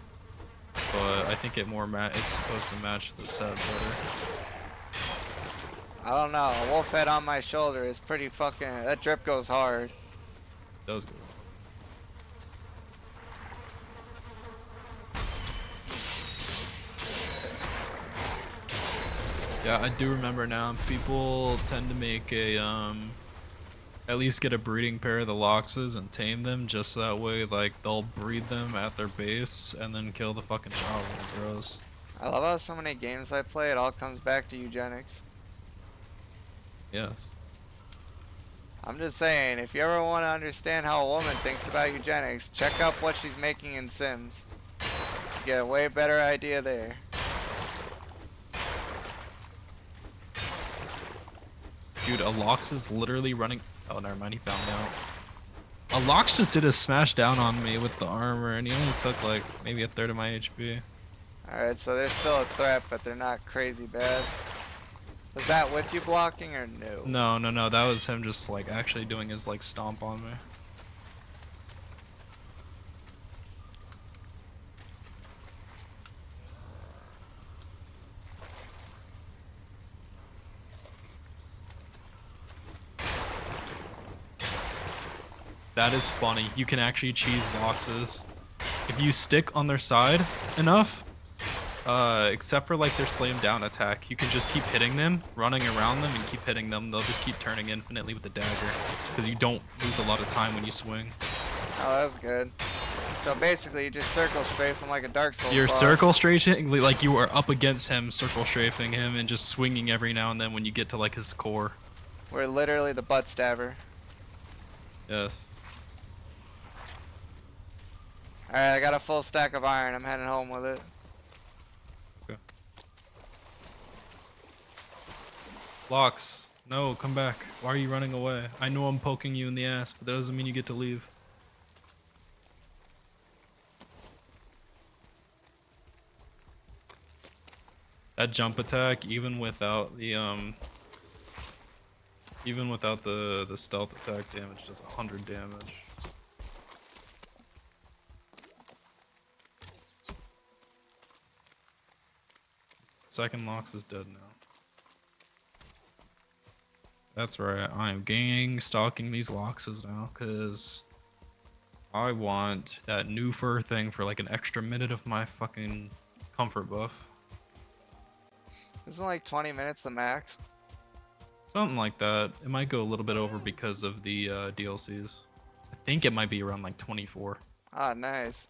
but I think it more ma it's supposed to match the set better. I don't know. A wolf head on my shoulder is pretty fucking. That drip goes hard. Does good. Yeah, I do remember now. People tend to make a um, at least get a breeding pair of the Loxes and tame them, just so that way, like they'll breed them at their base and then kill the fucking child when it grows. I love how so many games I play, it all comes back to eugenics. Yes. I'm just saying, if you ever want to understand how a woman thinks about eugenics, check out what she's making in Sims. You get a way better idea there. Dude, a Lox is literally running. Oh, never mind. He found me out. A Lox just did a smash down on me with the armor, and he only took like maybe a third of my HP. Alright, so they're still a threat, but they're not crazy bad. Was that with you blocking or no? No, no, no. That was him just like actually doing his like stomp on me. That is funny. You can actually cheese Loxes. If you stick on their side enough, uh, except for like their slam down attack, you can just keep hitting them, running around them, and keep hitting them. They'll just keep turning infinitely with the dagger, because you don't lose a lot of time when you swing. Oh, that's good. So basically, you just circle strafe him like a Dark Souls You're boss. circle strafing, like you are up against him, circle strafing him, and just swinging every now and then when you get to like his core. We're literally the butt stabber. Yes. Alright, I got a full stack of iron. I'm heading home with it. Lox, no, come back. Why are you running away? I know I'm poking you in the ass, but that doesn't mean you get to leave. That jump attack, even without the um, even without the the stealth attack damage, does 100 damage. Second Lox is dead now. That's right. I am gang stalking these Loxes now because I want that new fur thing for like an extra minute of my fucking comfort buff. Isn't like 20 minutes the max? Something like that. It might go a little bit over because of the uh, DLCs. I think it might be around like 24. Ah, nice.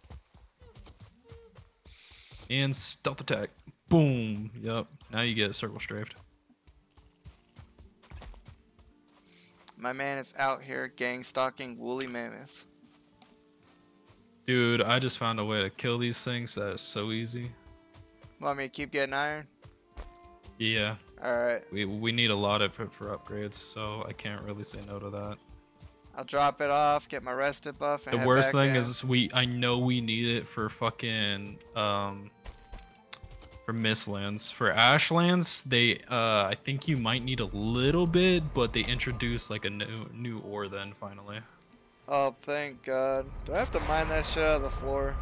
And stealth attack. Boom. Yep. Now you get circle strafed. My man is out here gang stalking woolly mammoths. Dude, I just found a way to kill these things that is so easy. Want me to keep getting iron? Yeah, Alright, we we need a lot of it for upgrades, so I can't really say no to that. I'll drop it off, get my rested buff, and The worst thing in. is we I know we need it for fucking um for Mistlands. For Ashlands, they uh I think you might need a little bit, but they introduce like a new new ore then finally. Oh, thank God. Do I have to mine that shit out of the floor?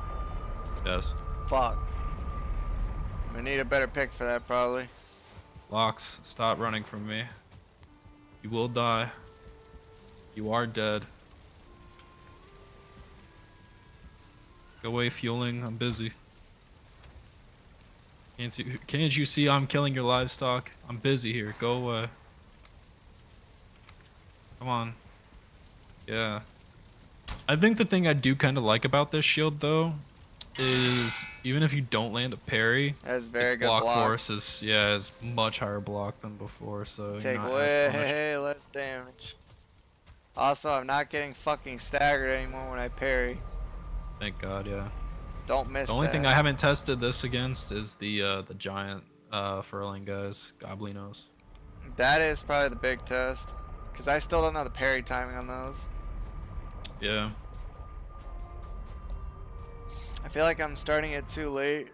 Yes. Fuck. I need a better pick for that, probably. Lox, stop running from me. You will die. You are dead. Go away Fuling, I'm busy. Can't you, can't you see I'm killing your livestock? I'm busy here, go away. Come on. Yeah. I think the thing I do kind of like about this shield though is even if you don't land a parry, That's very its good block, block. force is yeah is much higher block than before, so Take you're not as punished. way less damage. Also, I'm not getting fucking staggered anymore when I parry. Thank God, yeah. Don't miss The only that. thing I haven't tested this against is the uh, the giant uh, Fuling guys, Goblinos. That is probably the big test. Because I still don't know the parry timing on those. Yeah, I feel like I'm starting it too late.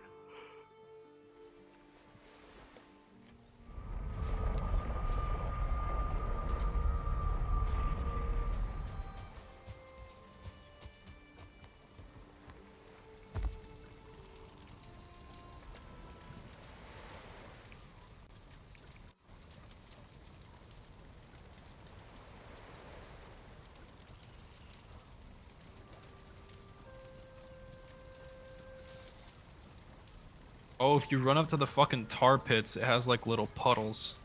Oh, if you run up to the fucking tar pits, it has like little puddles.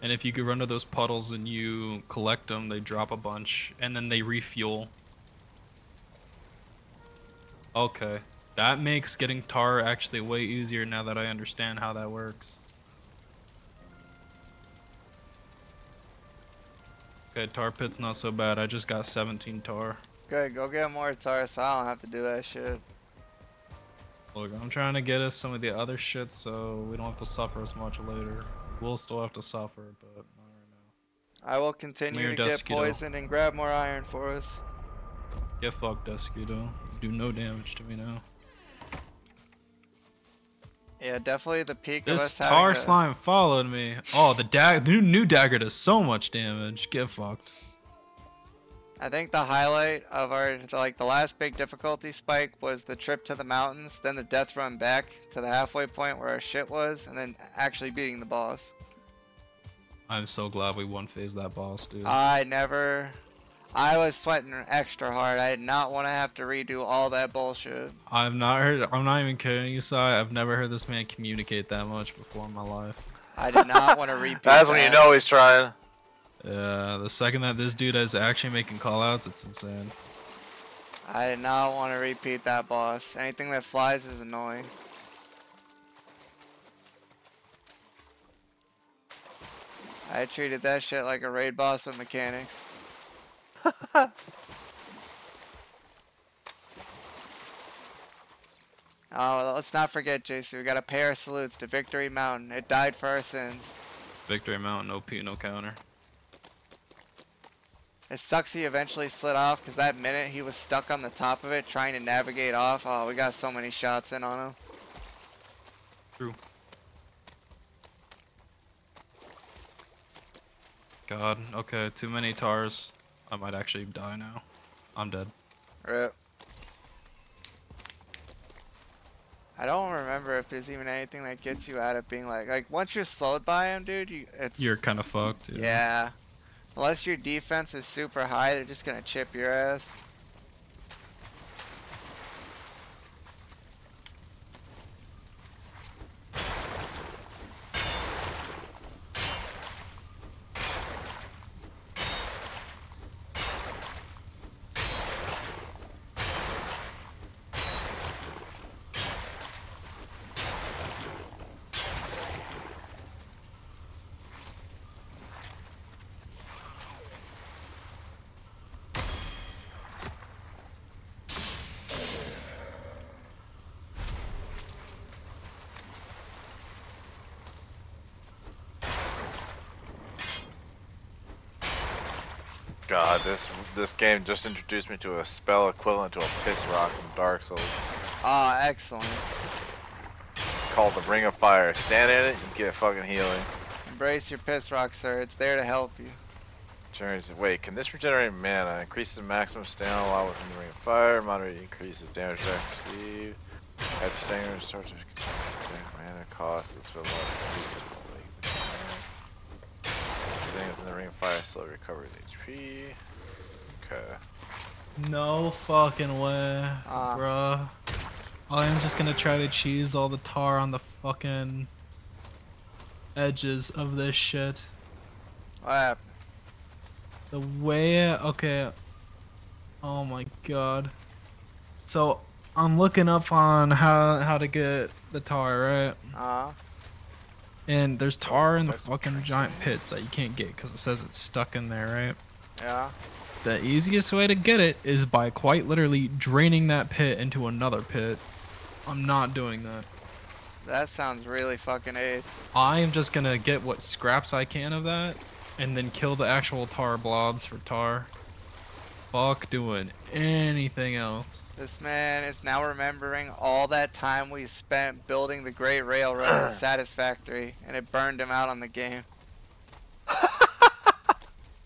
And if you could run to those puddles and you collect them, they drop a bunch, and then they refuel. Okay. That makes getting tar actually way easier now that I understand how that works. Okay, tar pit's not so bad. I just got 17 tar. Good, go get more tar so I don't have to do that shit. Look, I'm trying to get us some of the other shit so we don't have to suffer as much later. We'll still have to suffer, but not right now. I will continue to get poisoned and grab more iron for us. Get fucked, Deathsquito. You do no damage to me now. Yeah, definitely the peak of us This having tar slime followed me. Oh, the dag new, new dagger does so much damage. Get fucked. I think the highlight of our like the last big difficulty spike was the trip to the mountains, then the death run back to the halfway point where our shit was, and then actually beating the boss. I'm so glad we one phase that boss, dude. I never I was sweating extra hard. I did not want to have to redo all that bullshit. I've not heard. I'm not even kidding you, Sai. I've never heard this man communicate that much before in my life. I did not want to repeat That's when you know he's trying. Yeah, the second that this dude is actually making callouts, it's insane. I did not want to repeat that boss. Anything that flies is annoying. I treated that shit like a raid boss with mechanics. Oh, let's not forget, JC. We gotta pay our salutes to Victory Mountain. It died for our sins. Victory Mountain, OP, no counter. It sucks he eventually slid off because that minute he was stuck on the top of it trying to navigate off. Oh, we got so many shots in on him. True. God, okay, too many tars. I might actually die now. I'm dead. Rip. I don't remember if there's even anything that gets you out of being like like once you're slowed by him, dude. You it's You're kind of fucked. yeah. Unless your defense is super high, they're just gonna chip your ass. God, this this game just introduced me to a spell equivalent to a piss rock from Dark Souls Ah, excellent. called the Ring of Fire. Stand in it, you get fucking healing. Embrace your piss rock, sir. It's there to help you. Wait, can this regenerate mana? Increases the maximum stamina while within the Ring of Fire. Moderate increases damage direct received. After staying starts to regenerate mana cost. This will increase. Staying within the Ring of Fire slowly recovers HP. Okay. No fucking way, Ah. bruh. I'm just gonna try to cheese all the tar on the fucking edges of this shit. What happened? The way, okay. Oh my god. So I'm looking up on how how to get the tar, right? Uh, And there's tar in the That's fucking giant pits that you can't get because it says it's stuck in there, right? yeah. The easiest way to get it is by quite literally draining that pit into another pit. I'm not doing that. That sounds really fucking AIDS. I am just gonna get what scraps I can of that, and then kill the actual tar blobs for tar. Fuck doing anything else. This man is now remembering all that time we spent building the Great Railroad in Satisfactory, and it burned him out on the game.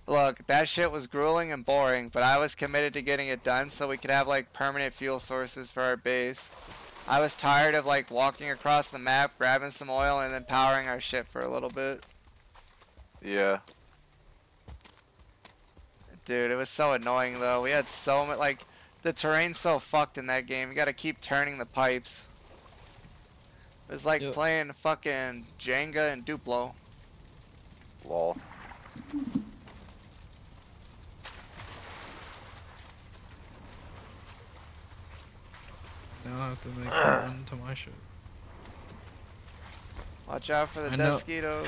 Look, that shit was grueling and boring, but I was committed to getting it done so we could have like permanent fuel sources for our base. I was tired of like walking across the map, grabbing some oil, and then powering our ship for a little bit. Yeah. Dude, it was so annoying though. We had so much like the terrain's so fucked in that game. You gotta keep turning the pipes. It was like Yep. playing fucking Jenga and Duplo. Lol. Now I have to make one to my ship. Watch out for the I know- mosquitoes.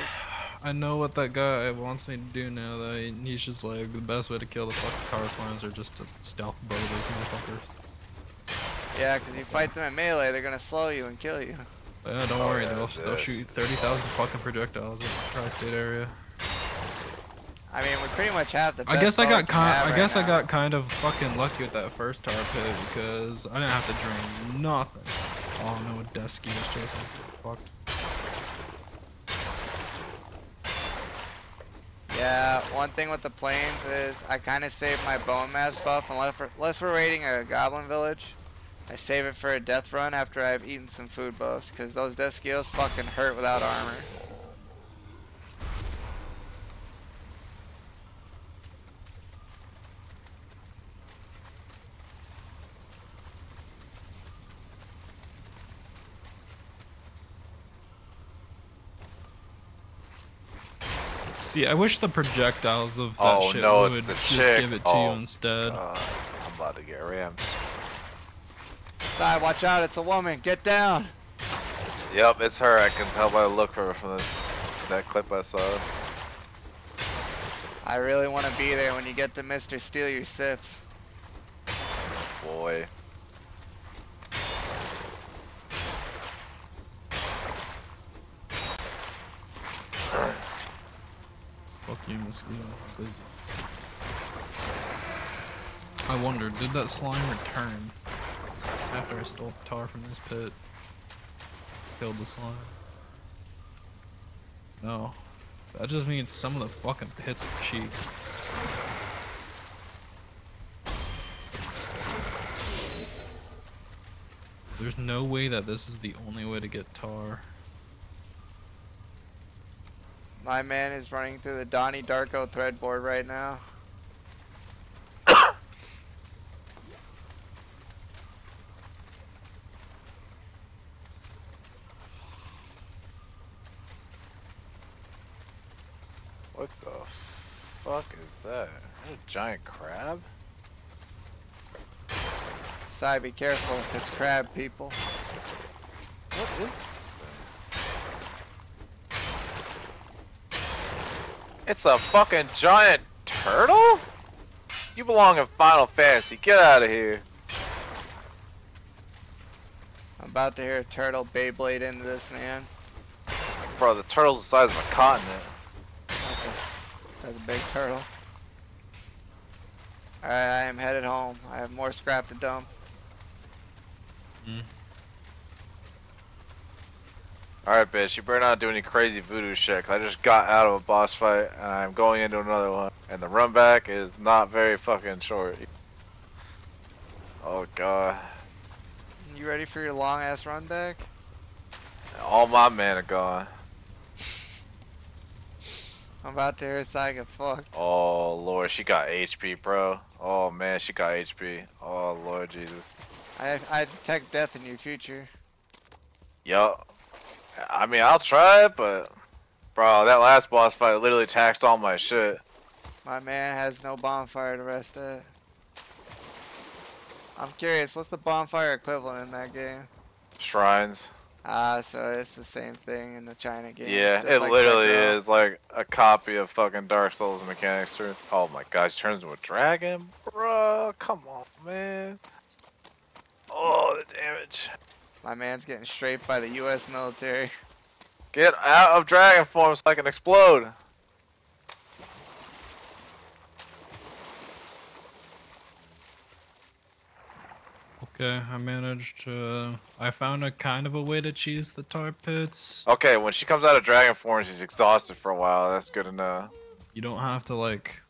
I know what that guy wants me to do now though. He's just like the best way to kill the fucking tar slimes are just to stealth bow those motherfuckers. Yeah, 'cause you fight them at melee, they're gonna slow you and kill you. But yeah, don't Oh, worry, yeah, they'll, it they'll shoot 30,000 fucking projectiles in the tri-state area. I mean, we pretty much have the I guess I got kind. have I right guess I now. got kind of fucking lucky with that first tar pit because I didn't have to drain nothing. Oh no, a Dusky was chasing. Fucked. Yeah, one thing with the planes is I kind of save my bone mass buff unless we're, unless we're raiding a goblin village. I save it for a death run after I've eaten some food buffs, because those death skills fucking hurt without armor. See, I wish the projectiles of that Oh, shit no, would just chick. give it to Oh, you instead. Uh, I'm about to get rammed. Side, watch out, it's a woman, get down! Yep, it's her. I can tell by the look for from the, that clip I saw. I really want to be there when you get to Mr. Steal Your Sips. Boy. Fuck you, mosquito. I wonder, did that slime return after I stole tar from this pit? Killed the slime. No. That just means some of the fucking pits are cheeks. There's no way that this is the only way to get tar. My man is running through the Donnie Darko thread board right now. What the fuck is that? Is that a giant crab? Side, be careful, it's crab people. What is this thing? It's a fucking giant turtle? You belong in Final Fantasy. Get out of here. I'm about to hear a turtle Beyblade into this man. Bro, the turtle's the size of a continent. That's a, that's a big turtle. Alright, I am headed home. I have more scrap to dump. Hmm. Alright, bitch, you better not do any crazy voodoo shit, 'cause I just got out of a boss fight, and I'm going into another one. And the run back is not very fucking short. Oh god. You ready for your long ass run back? All my men are gone. I'm about to hear Sai get fucked. Oh lord, she got HP, bro. Oh man, she got HP. Oh lord Jesus. I I detect death in your future. Yup. I mean, I'll try it, but bro, that last boss fight literally taxed all my shit. My man has no bonfire to rest at. I'm curious, what's the bonfire equivalent in that game? Shrines. Ah, so it's the same thing in the China game. Yeah, it literally is like a copy of fucking Dark Souls mechanics. Oh my gosh, turns into a dragon, bro. Come on, man. Oh, the damage. My man's getting straight by the U.S. military. Get out of dragon form so I can explode. Okay, I managed. Uh, I found a kind of a way to cheese the tar pits. Okay, when she comes out of dragon form, she's exhausted for a while. That's good enough. You don't have to like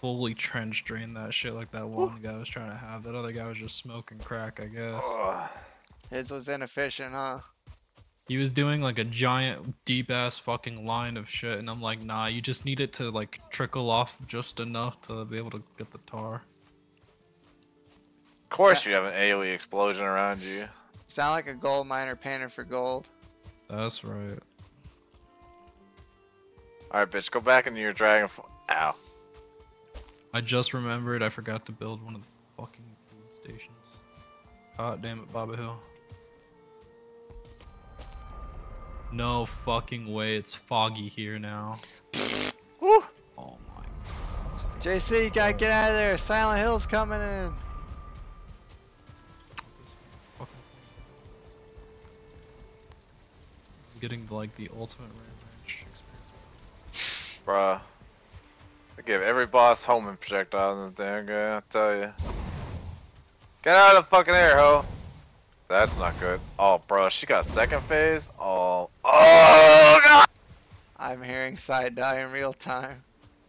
fully trench drain that shit like that one guy was trying to have. That other guy was just smoking crack, I guess. Ugh. His was inefficient, huh? He was doing like a giant deep ass fucking line of shit, and I'm like, nah, you just need it to like trickle off just enough to be able to get the tar. Of course, you have an AOE explosion around you. Sound like a gold miner panning for gold. That's right. All right, bitch, go back into your dragon form. Ow. I just remembered I forgot to build one of the fucking food stations. God damn it, Baba Hill. No fucking way, it's foggy here now. Woo. Oh my god. JC, you gotta get out of there. Silent Hill's coming in. I'm getting like the ultimate Ram experience. Bruh. I give every boss homing projectile in the damn I tell you. Get out of the fucking air, ho! That's not good. Oh, bro, she got second phase? Oh. Oh, God! I'm hearing side die in real time.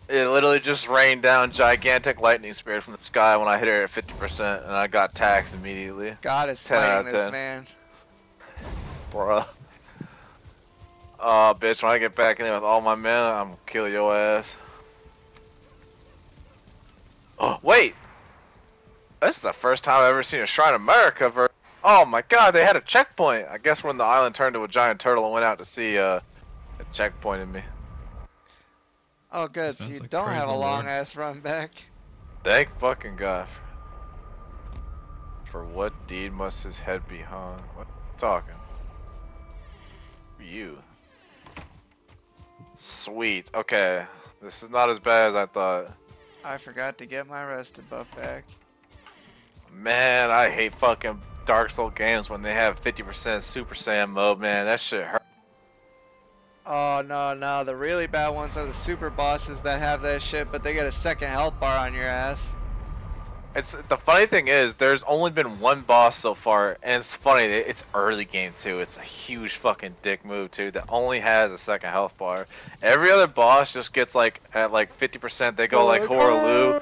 It literally just rained down gigantic lightning spears from the sky when I hit her at 50%, and I got taxed immediately. God is 10 fighting this 10. man. Bruh. Oh, bitch, when I get back in there with all my men, I'm gonna kill your ass. Oh, wait! This is the first time I've ever seen a Shrine of America ver- Oh my god, they had a checkpoint! I guess when the island turned to a giant turtle and went out to see, uh, it checkpointed me. Oh, good. So you like don't have a the Lord. long ass run back. Thank fucking god. For what deed must his head be hung? What talking? You. Sweet. Okay. This is not as bad as I thought. I forgot to get my rested buff back. Man, I hate fucking Dark Soul games when they have 50% Super Saiyan mode, man. That shit hurt. Oh no, no, the really bad ones are the super bosses that have that shit, but they get a second health bar on your ass. It's the funny thing is, there's only been one boss so far, and it's funny. It's early game too. It's a huge fucking dick move too that only has a second health bar. Every other boss just gets like at like 50%. They go oh, like Horalu.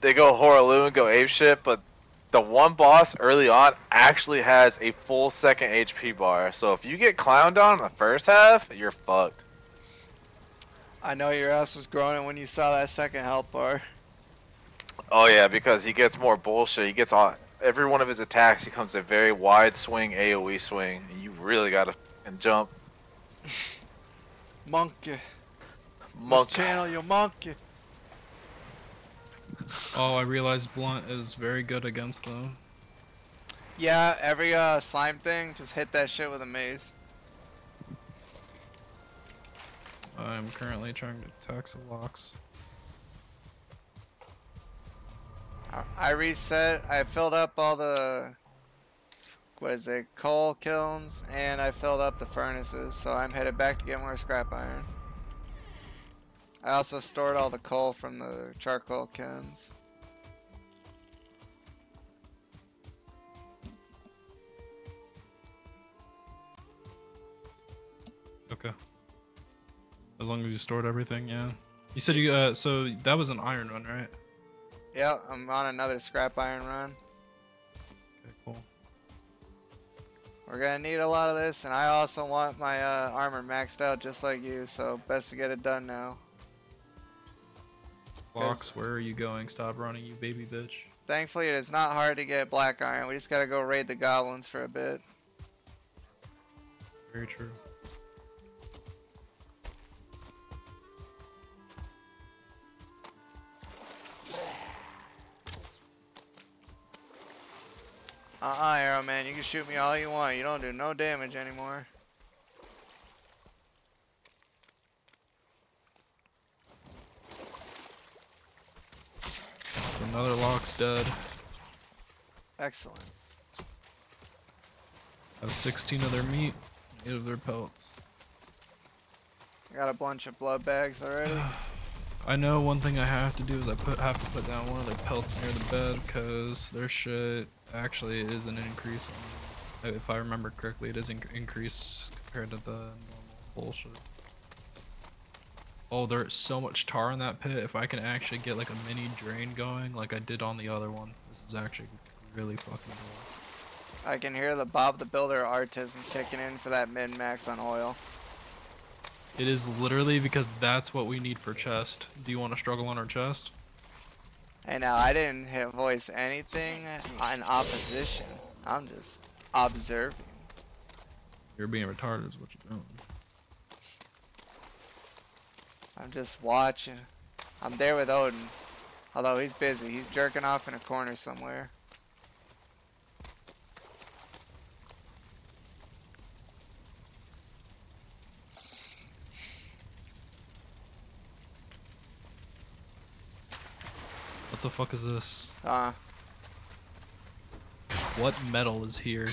They go Horalu and go ape shit, but the one boss early on actually has a full second HP bar. So if you get clowned on in the first half, you're fucked. I know your ass was groaning when you saw that second health bar. Oh yeah, because he gets more bullshit. He gets on every one of his attacks. He comes a very wide swing AOE swing. And you really gotta fucking jump. Monkey. Monk. This channel, you monkey. Oh, I realized Blunt is very good against them. Yeah, every uh, slime thing, just hit that shit with a maze. I'm currently trying to tax a Lox. I- I reset, I filled up all the, what is it, coal kilns, and I filled up the furnaces, so I'm headed back to get more scrap iron. I also stored all the coal from the charcoal kilns. Okay. As long as you stored everything, yeah. You said you uh so that was an iron run, right? Yeah, I'm on another scrap iron run. Okay, cool. We're gonna need a lot of this, and I also want my uh, armor maxed out just like you, so best to get it done now. Fox, where are you going? Stop running, you baby bitch. Thankfully, it is not hard to get black iron. We just gotta go raid the goblins for a bit. Very true. Uh-uh, Arrow Man, you can shoot me all you want. You don't do no damage anymore. Another lock's dead. Excellent. I have 16 of their meat, 8 of their pelts. I got a bunch of blood bags already. I know one thing I have to do is I put have to put down one of their pelts near the bed because their shit actually is an increase. If I remember correctly, it is an increase compared to the normal bullshit. Oh, there's so much tar in that pit. If I can actually get like a mini drain going, like I did on the other one, this is actually really fucking cool. I can hear the Bob the Builder artism kicking in for that min max on oil. It is literally because that's what we need for chest. Do you want to struggle on our chest? Hey, now I didn't hit voice anything in opposition. I'm just observing. You're being retarded, is what you're doing. I'm just watching. I'm there with Odin. Although he's busy. He's jerking off in a corner somewhere. What the fuck is this? Uh, What metal is here?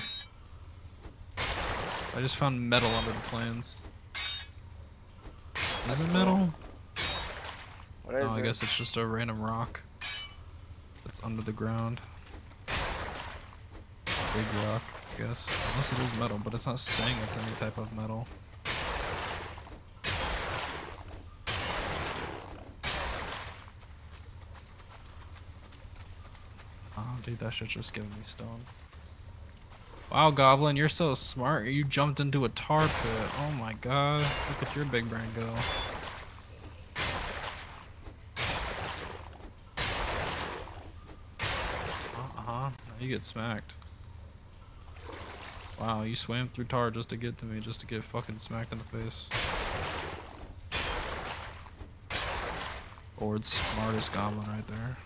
I just found metal under the plans. Is it metal? what is oh, I it? guess it's just a random rock that's under the ground. Big rock, I guess. Unless it is metal, but it's not saying it's any type of metal. Oh, dude, that shit's just giving me stone. Wow, Goblin, you're so smart. You jumped into a tar pit. Oh my god. Look at your big brain go. Uh-huh. You get smacked. Wow, you swam through tar just to get to me, just to get fucking smacked in the face. Ord's smartest goblin right there.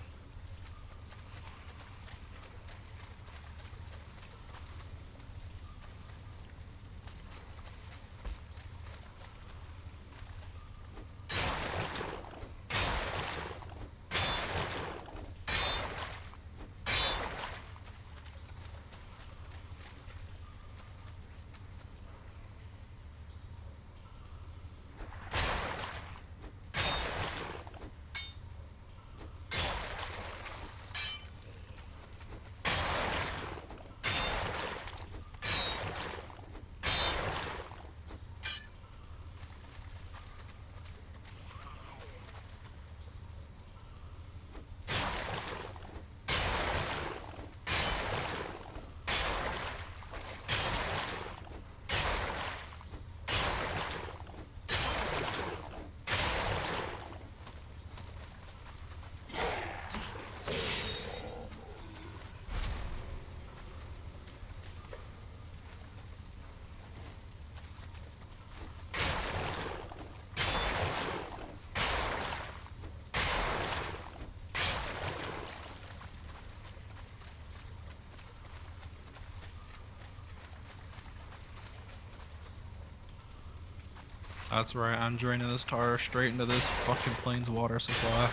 That's right, I'm draining this tar straight into this fucking plains water supply.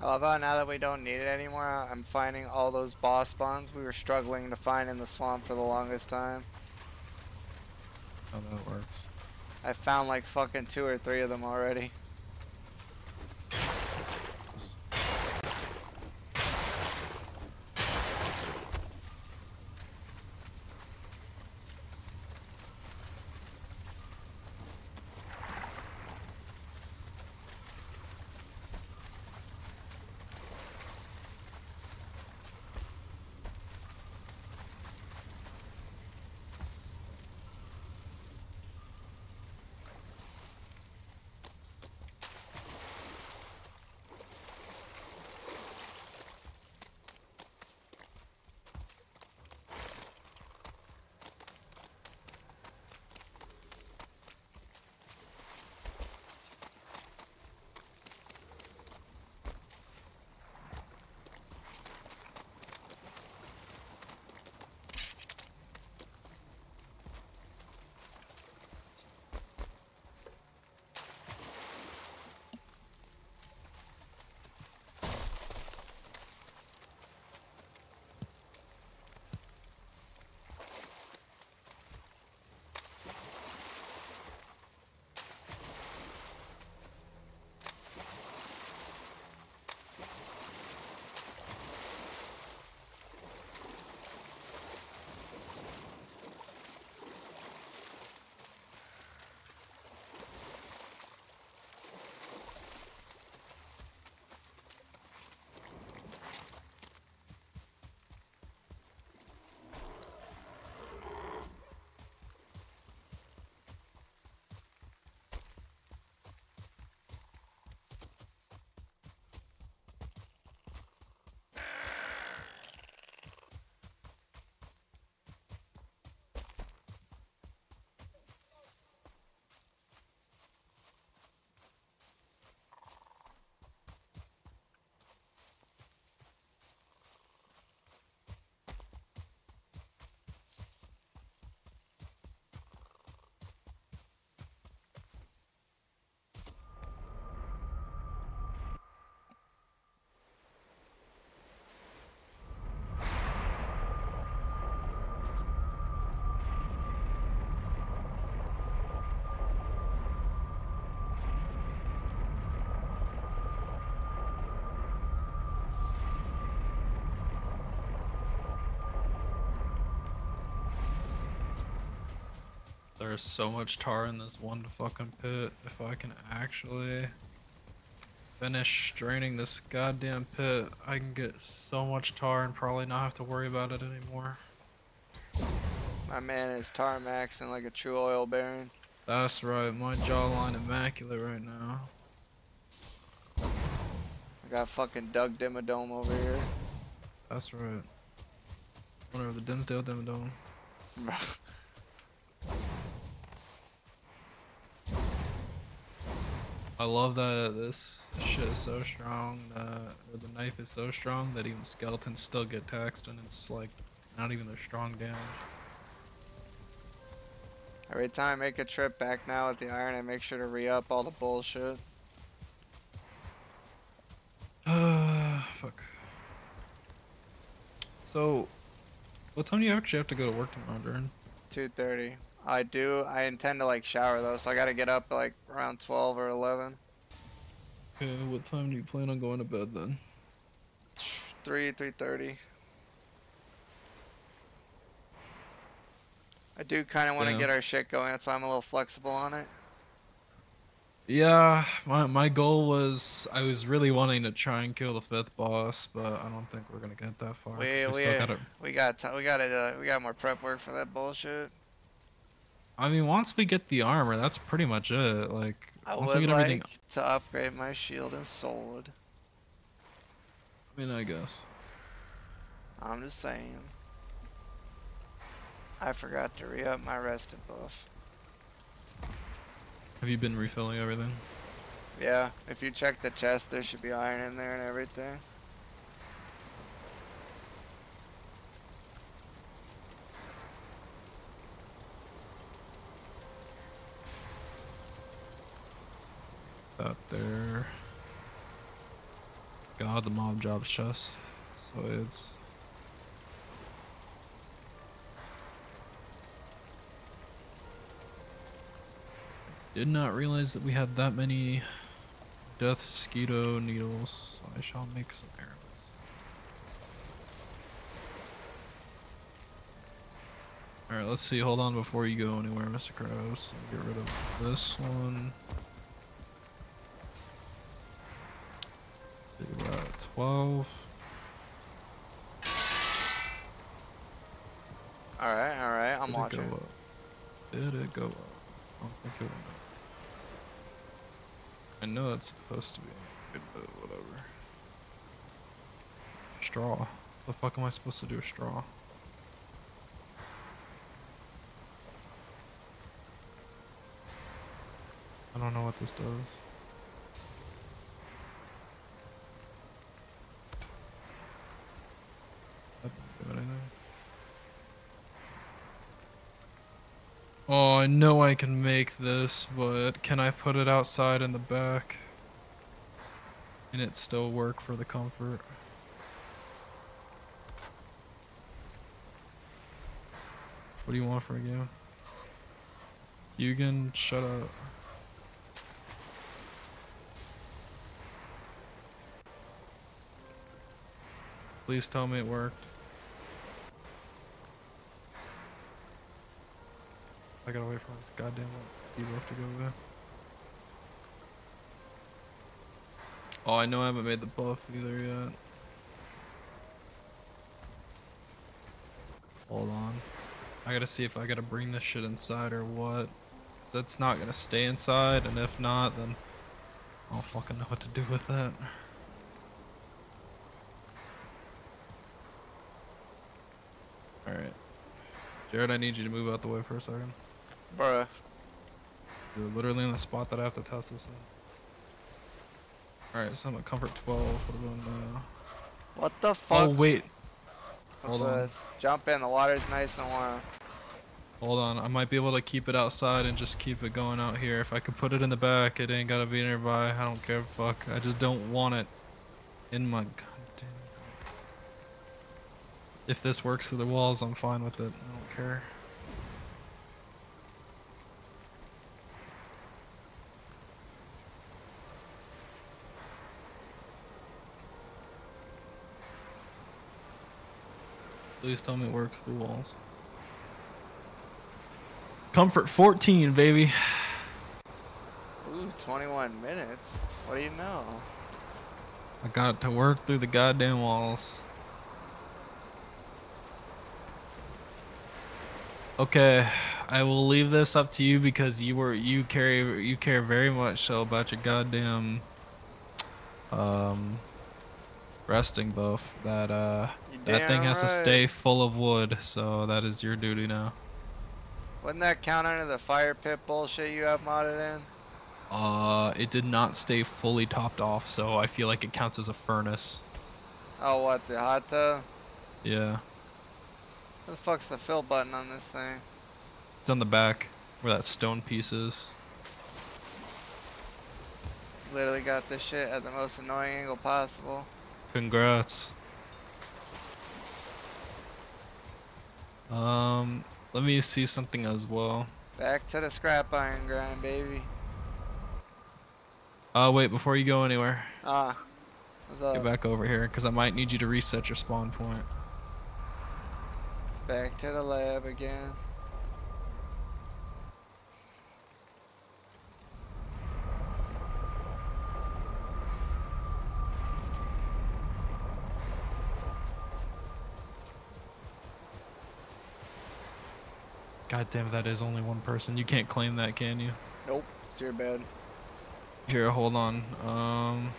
I love how now that we don't need it anymore, I'm finding all those boss spawns we were struggling to find in the swamp for the longest time. How that works. I found like fucking two or three of them already. There's so much tar in this one fucking pit. If I can actually finish draining this goddamn pit, I can get so much tar and probably not have to worry about it anymore. My man is tar maxing like a true oil baron. That's right, my jawline immaculate right now. I got fucking Doug Dimmadome over here. That's right. Of the Dimsdale Dimmadome. I love that this shit is so strong that or the knife is so strong that even skeletons still get taxed and it's like not even their strong damage. Every time I make a trip back now with the iron, I make sure to re-up all the bullshit. Fuck. So, what time do you actually have to go to work tomorrow, Darren? 2.30. I do. I intend to like shower though, so I gotta get up like around 12 or 11. Okay, what time do you plan on going to bed then? 3, 3.30. I do kind of want to Yeah. get our shit going. That's why I'm a little flexible on it. Yeah, my my goal was I was really wanting to try and kill the fifth boss, but I don't think we're gonna get that far. We we we gotta. we got t- we got uh, we got more prep work for that bullshit. I mean, once we get the armor, that's pretty much it. Like I once would we get everything... like everything. to upgrade my shield and sword. I mean, I guess. I'm just saying. I forgot to re-up my rested buff. Have you been refilling everything? Yeah, if you check the chest, there should be iron in there and everything. That there. God, the mob drops chest. So it's. Did not realize that we had that many death mosquito needles. I shall make some arrows. Alright, let's see. Hold on before you go anywhere, Mr. Krabs. Get rid of this one. See, we're at 12. Alright, alright, I'm Did watching. It go up? Did it go up? I don't think it went up. I know it's supposed to be, good, but whatever. Straw. The fuck am I supposed to do with straw? I don't know what this does. That didn't do anything. Oh, I know I can make this, but can I put it outside in the back? And it still work for the comfort? What do you want from you? You can shut up. Please tell me it worked. I gotta wait for this goddamn debuff to go there. Oh, I know I haven't made the buff either yet. Hold on. I gotta see if I gotta bring this shit inside or what. that's not gonna stay inside, and if not, then I don't fucking know what to do with that. Alright. Jared, I need you to move out the way for a second. Bruh. You're literally in the spot that I have to test this in. Alright, so I'm at comfort 12. What? What the oh, fuck? Oh, wait. What's hold on. this? Jump in, the water's nice and warm. Hold on. I might be able to keep it outside and just keep it going out here. If I could put it in the back, it ain't gotta be nearby. I don't care. Fuck. I just don't want it in my goddamn. If this works through the walls, I'm fine with it. I don't care. Please tell me it works through walls. Comfort 14, baby. Ooh, 21 minutes. What do you know? I got it to work through the goddamn walls. Okay, I will leave this up to you because you were you carry you care very much so about your goddamn um resting buff. That uh that thing has to stay full of wood, so that is your duty now. Wouldn't that count under the fire pit bullshit you have modded in? Uh, it did not stay fully topped off, so I feel like it counts as a furnace. Oh, what, the hot tub? Yeah, Where the fuck's the fill button on this thing? it's on the back where that stone piece is. Literally got this shit at the most annoying angle possible. Congrats. Um, let me see something as well. Back to the scrap iron grind, baby. Uh, wait, before you go anywhere, Ah. Up? get back over here, because I might need you to reset your spawn point. Back to the lab again. God damn, that is only one person. You can't claim that, can you? Nope, it's your bed. Here, hold on. Um.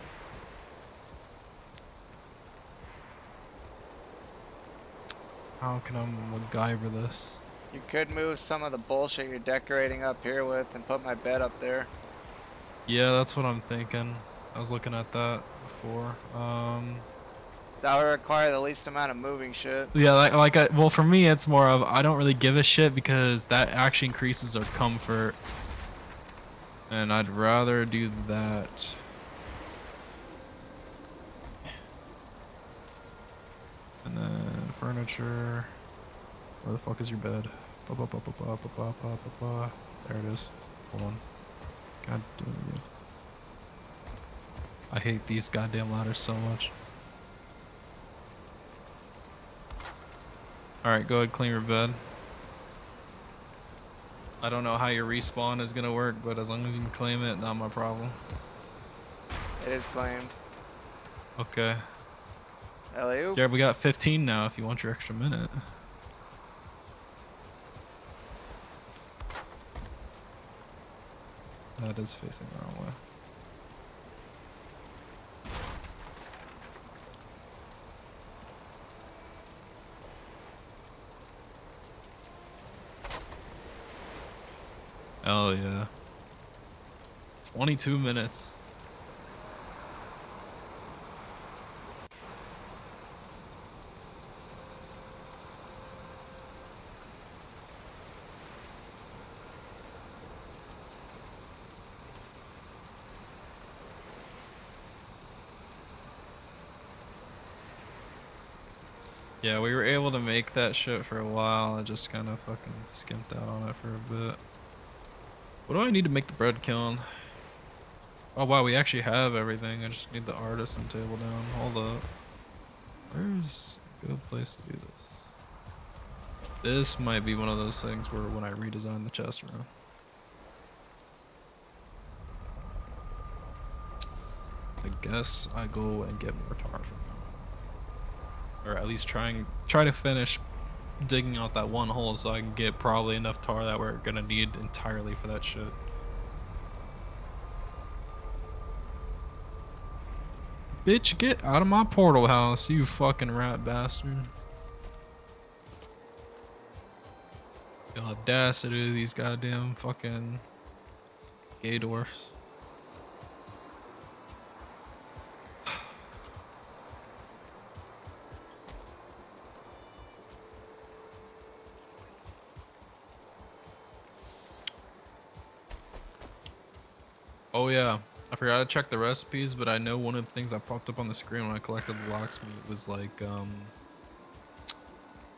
How can I MacGyver this? You could move some of the bullshit you're decorating up here with and put my bed up there. Yeah, that's what I'm thinking. I was looking at that before. Um. That would require the least amount of moving shit. Yeah, like, like I, well, for me, it's more of I don't really give a shit because that actually increases our comfort. And I'd rather do that. And then furniture. Where the fuck is your bed? Ba -ba -ba there it is. Hold on. God damn it. I hate these goddamn ladders so much. Alright, go ahead, clean your bed. I don't know how your respawn is gonna work, but as long as you can claim it, not my problem. It is claimed. Okay. Alley Yeah, we got 15 now if you want your extra minute. That is facing the wrong way. Oh yeah. 22 minutes. Yeah, we were able to make that shit for a while. I just kind of fucking skimped out on it for a bit. What do I need to make the bread kiln? Oh wow, we actually have everything. I just need the artisan table down. Hold up. Where's a good place to do this? This might be one of those things where when I redesign the chest room. I guess I go and get more tar from now. Or at least trying try to finish digging out that one hole so I can get probably enough tar that we're gonna need entirely for that shit. Bitch, get out of my portal house, you fucking rat bastard. The audacity of these goddamn fucking gay dwarfs. Oh yeah, I forgot to check the recipes, but I know one of the things that popped up on the screen when I collected the meat was like, um,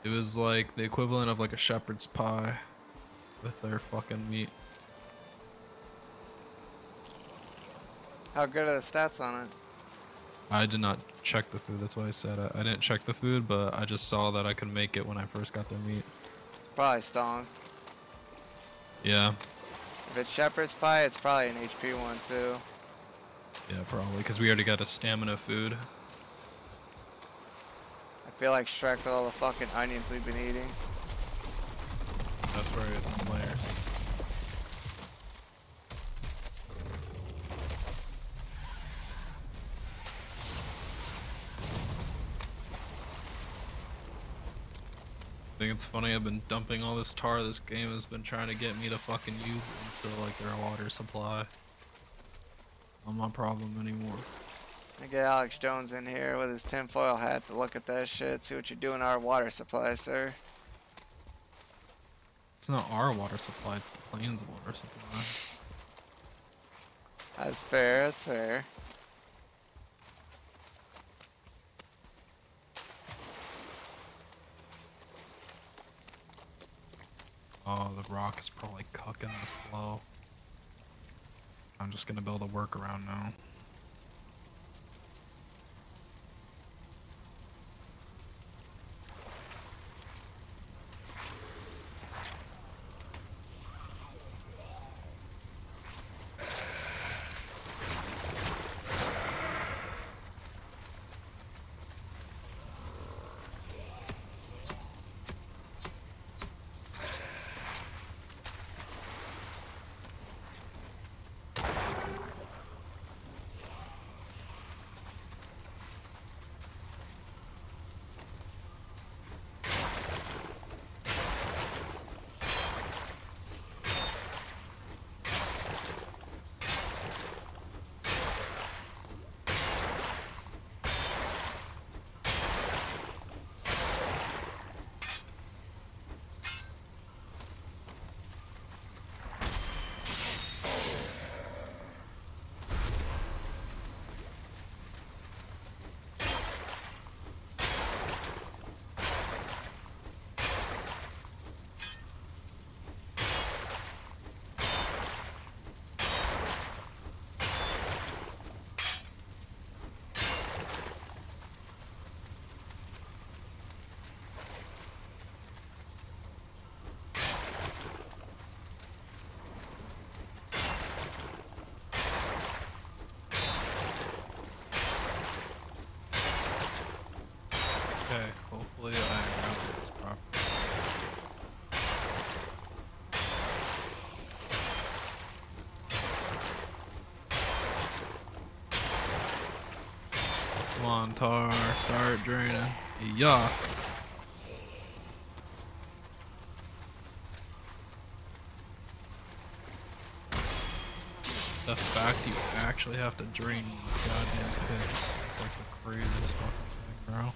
it was like the equivalent of like a shepherd's pie with their fucking meat. How good are the stats on it? I did not check the food, that's why I said I, I didn't check the food, but I just saw that I could make it when I first got their meat. It's probably stonk. Yeah, If it's shepherd's pie, it's probably an HP one too. yeah, probably because we already got a stamina food. I feel like Shrek with all the fucking onions we've been eating. That's right, layers. I think it's funny I've been dumping all this tar this game has been trying to get me to fucking use it until like their water supply. Not my problem anymore. I get Alex Jones in here with his tinfoil hat to look at that shit, see what you're doing to our water supply, sir. It's not our water supply, it's the plane's water supply. That's fair, that's fair. Oh, the rock is probably cooking the flow. I'm just gonna build a workaround now. Okay, hopefully I routed this properly. Come Tar, start draining. Yeah. The fact you actually have to drain these goddamn pits is like the craziest fucking thing, bro.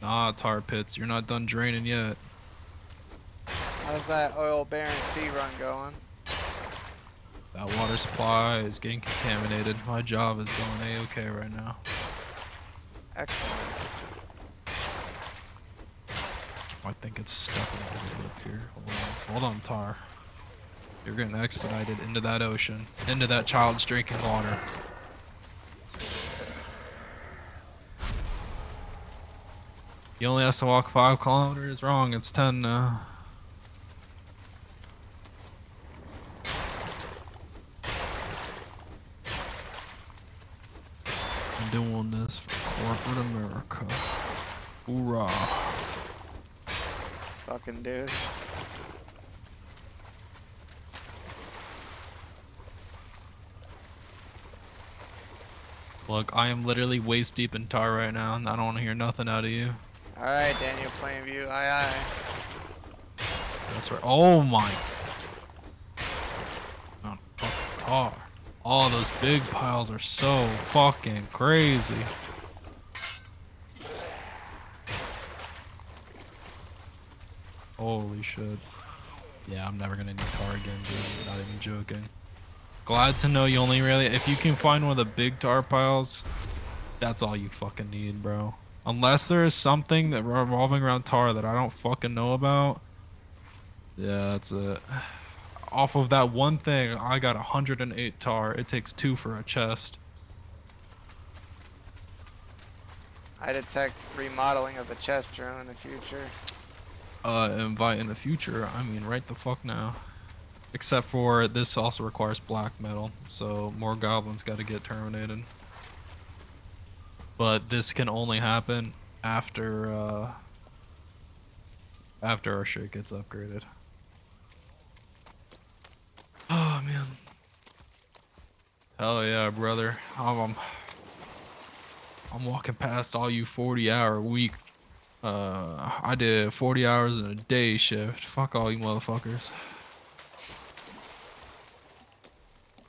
Nah, tar pits, you're not done draining yet. How's that oil baron speed run going? That water supply is getting contaminated. My job is going a-okay right now. Excellent. I think it's stuck a little bit up here. Hold on, hold on, tar. You're getting expedited into that ocean, into that child's drinking water. He only has to walk five kilometers. Wrong. It's ten now. Doing this for corporate America. Hoorah. Fucking dude. Look, I am literally waist deep in tar right now, and I don't want to hear nothing out of you. Alright, Daniel Plainview, aye aye. That's right. Oh my. Oh, fucking tar. All those big piles are so fucking crazy. Holy shit. Yeah, I'm never gonna need tar again, dude. Not even joking. Glad to know you only really, if you can find one of the big tar piles, that's all you fucking need, bro. Unless there is something that revolving around tar that I don't fucking know about. Yeah, that's it. Off of that one thing, I got 108 tar. It takes two for a chest. I detect remodeling of the chest room in the future. Uh, invite in the future. I mean, right the fuck now. Except for this also requires black metal, so more goblins got to get terminated. But this can only happen after uh, after our shit gets upgraded. Oh man. Hell yeah, brother. I'm, I'm I'm walking past all you 40 hour week. Uh, I did 40 hours in a day shift. Fuck all you motherfuckers.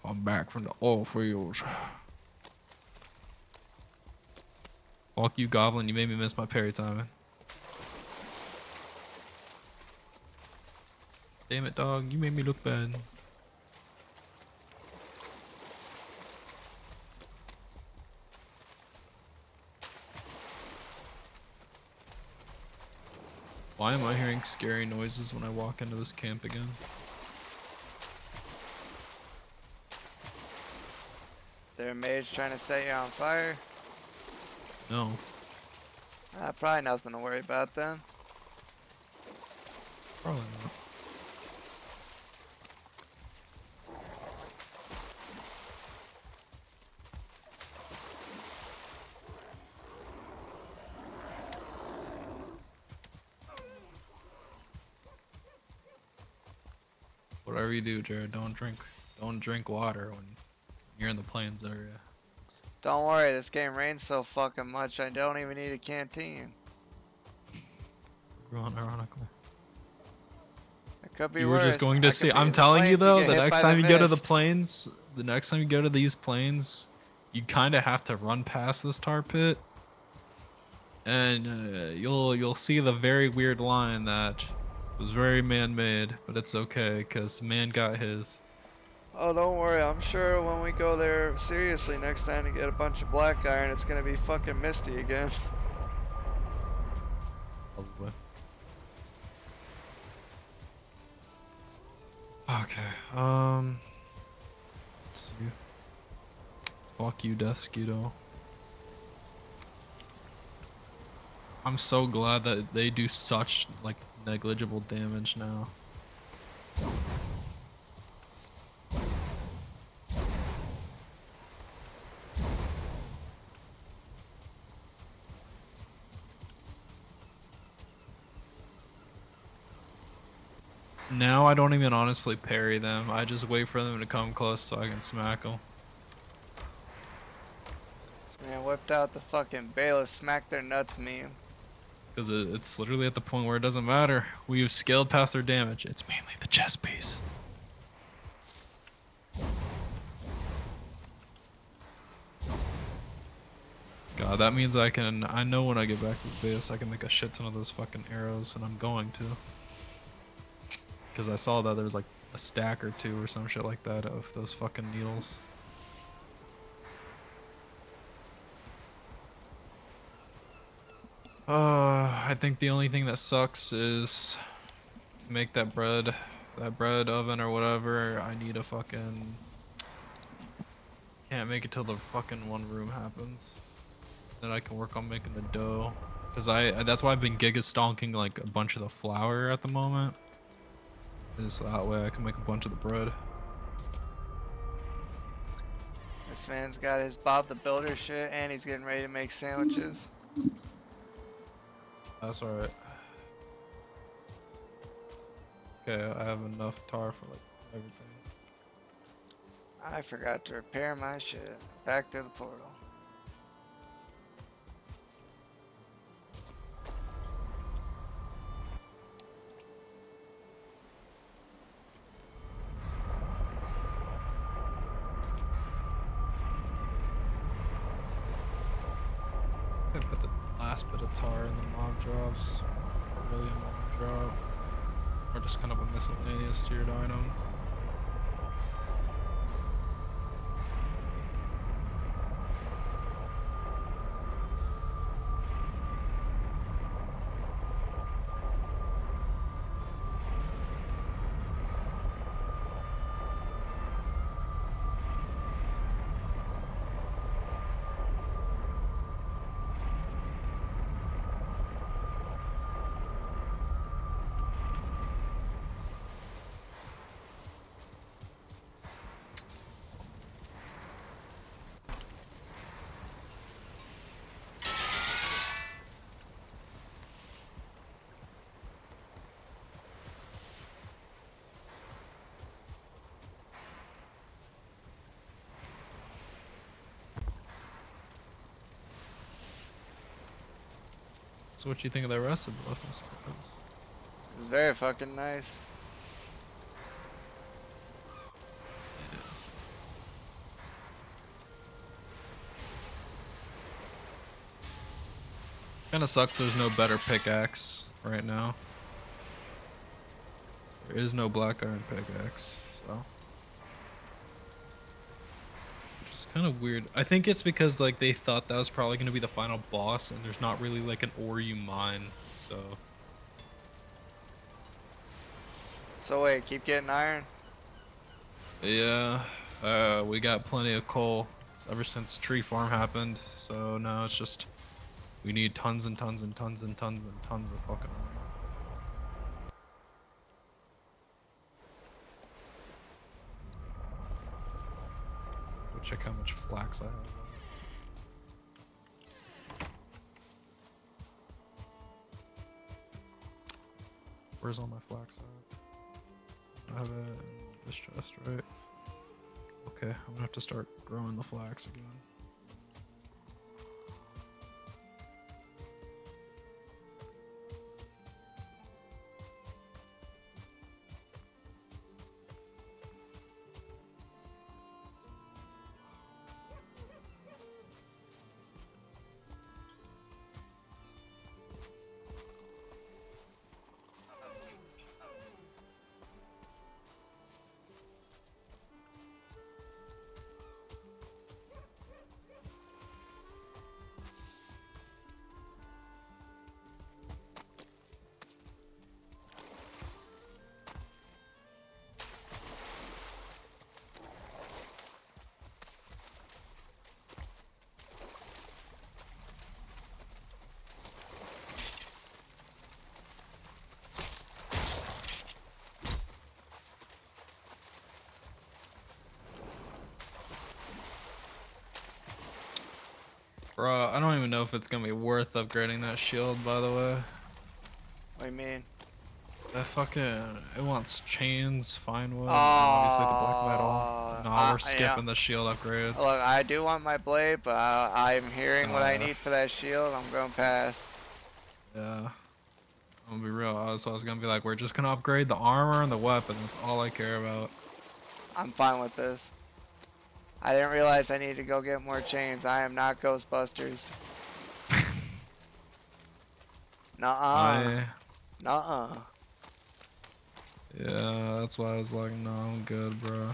I'm back from the oil fields. Fuck you, Goblin. You made me miss my parry timing. Damn it, dog. You made me look bad. Why am I hearing scary noises when I walk into this camp again? There a mage trying to set you on fire? No. Uh, probably nothing to worry about then. Probably not. Whatever you do, Jared, don't drink don't drink water when you're in the plains area. Don't worry, this game rains so fucking much I don't even need a canteen. Ron, ironically. It could be You were just going to could see. I'm telling you though, the next time you go to the plains, the next time you go to these plains, you kind of have to run past this tar pit, and uh, you'll you'll see the very weird line that was very man-made, but it's okay because man got his. Oh, don't worry. I'm sure when we go there seriously next time to get a bunch of black iron, it's gonna be fucking misty again. Probably. Okay. Um. Let's see. Fuck you, Deathsquito. I'm so glad that they do such like negligible damage now. Now I don't even honestly parry them. I just wait for them to come close so I can smack them. This man whipped out the fucking Bayless smack their nuts meme. Because it, it's literally at the point where it doesn't matter. We've scaled past their damage. It's mainly the chest piece. God, that means I can. I know when I get back to the base, I can make a shit ton of those fucking arrows, and I'm going to. Because I saw that there was like a stack or two or some shit like that of those fucking needles. Uh, I think the only thing that sucks is make that bread, that bread oven or whatever. I need a fucking. Can't make it till the fucking one room happens. Then I can work on making the dough. Cause I, that's why I've been giga stonking like a bunch of the flour at the moment. Is that way I can make a bunch of the bread. This man's got his Bob the Builder shit, and he's getting ready to make sandwiches. That's alright. Okay, I have enough tar for like everything. I forgot to repair my shit. Back to the portal. Drops. Really a mob drop. Or just kind of a miscellaneous tiered item. So what you think of the rest of? I? It's very fucking nice. Kind of sucks. There's no better pickaxe right now. There is no black iron pickaxe, so. Which is kind of weird. I think it's because like they thought that was probably gonna be the final boss, and there's not really like an ore you mine, so. So wait, keep getting iron? Yeah, uh, we got plenty of coal ever since tree farm happened, so now it's just we need tons and tons and tons and tons and tons of fucking iron. Go check how much flax I have. Where's all my flax at? I have it in this chest, right? Okay, I'm gonna have to start growing the flax again. Even know if it's gonna be worth upgrading that shield, by the way. What do you mean? That fucking, it wants chains, fine wood, and obviously the black metal. Uh, No, uh, we're yeah. skipping the shield upgrades. Look, I do want my blade, but I, I'm hearing what I Uh. need for that shield. I'm going past. Yeah. I'm gonna be real, I was, I was gonna be like, we're just gonna upgrade the armor and the weapon, that's all I care about. I'm fine with this. I didn't realize I needed to go get more chains. I am not Ghostbusters. Nuh-uh. Nuh-uh. yeah, that's why I was like, no, I'm good, bro.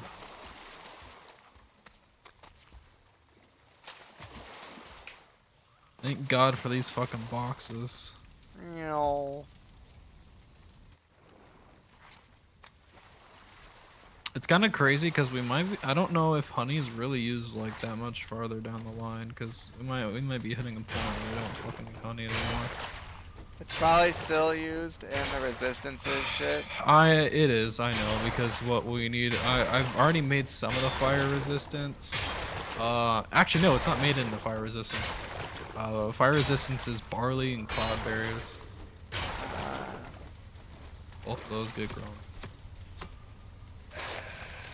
Thank God for these fucking boxes. You know. It's kind of crazy because we might. Be, I don't know if honey's really used like that much farther down the line because we might we might be hitting a point where we don't fucking need honey anymore. It's probably still used in the resistances shit. I it is I know because what we need. I I've already made some of the fire resistance. Uh, actually no, it's not made in the fire resistance. Uh, fire resistance is barley and cloudberries. Uh, Both of those get grown.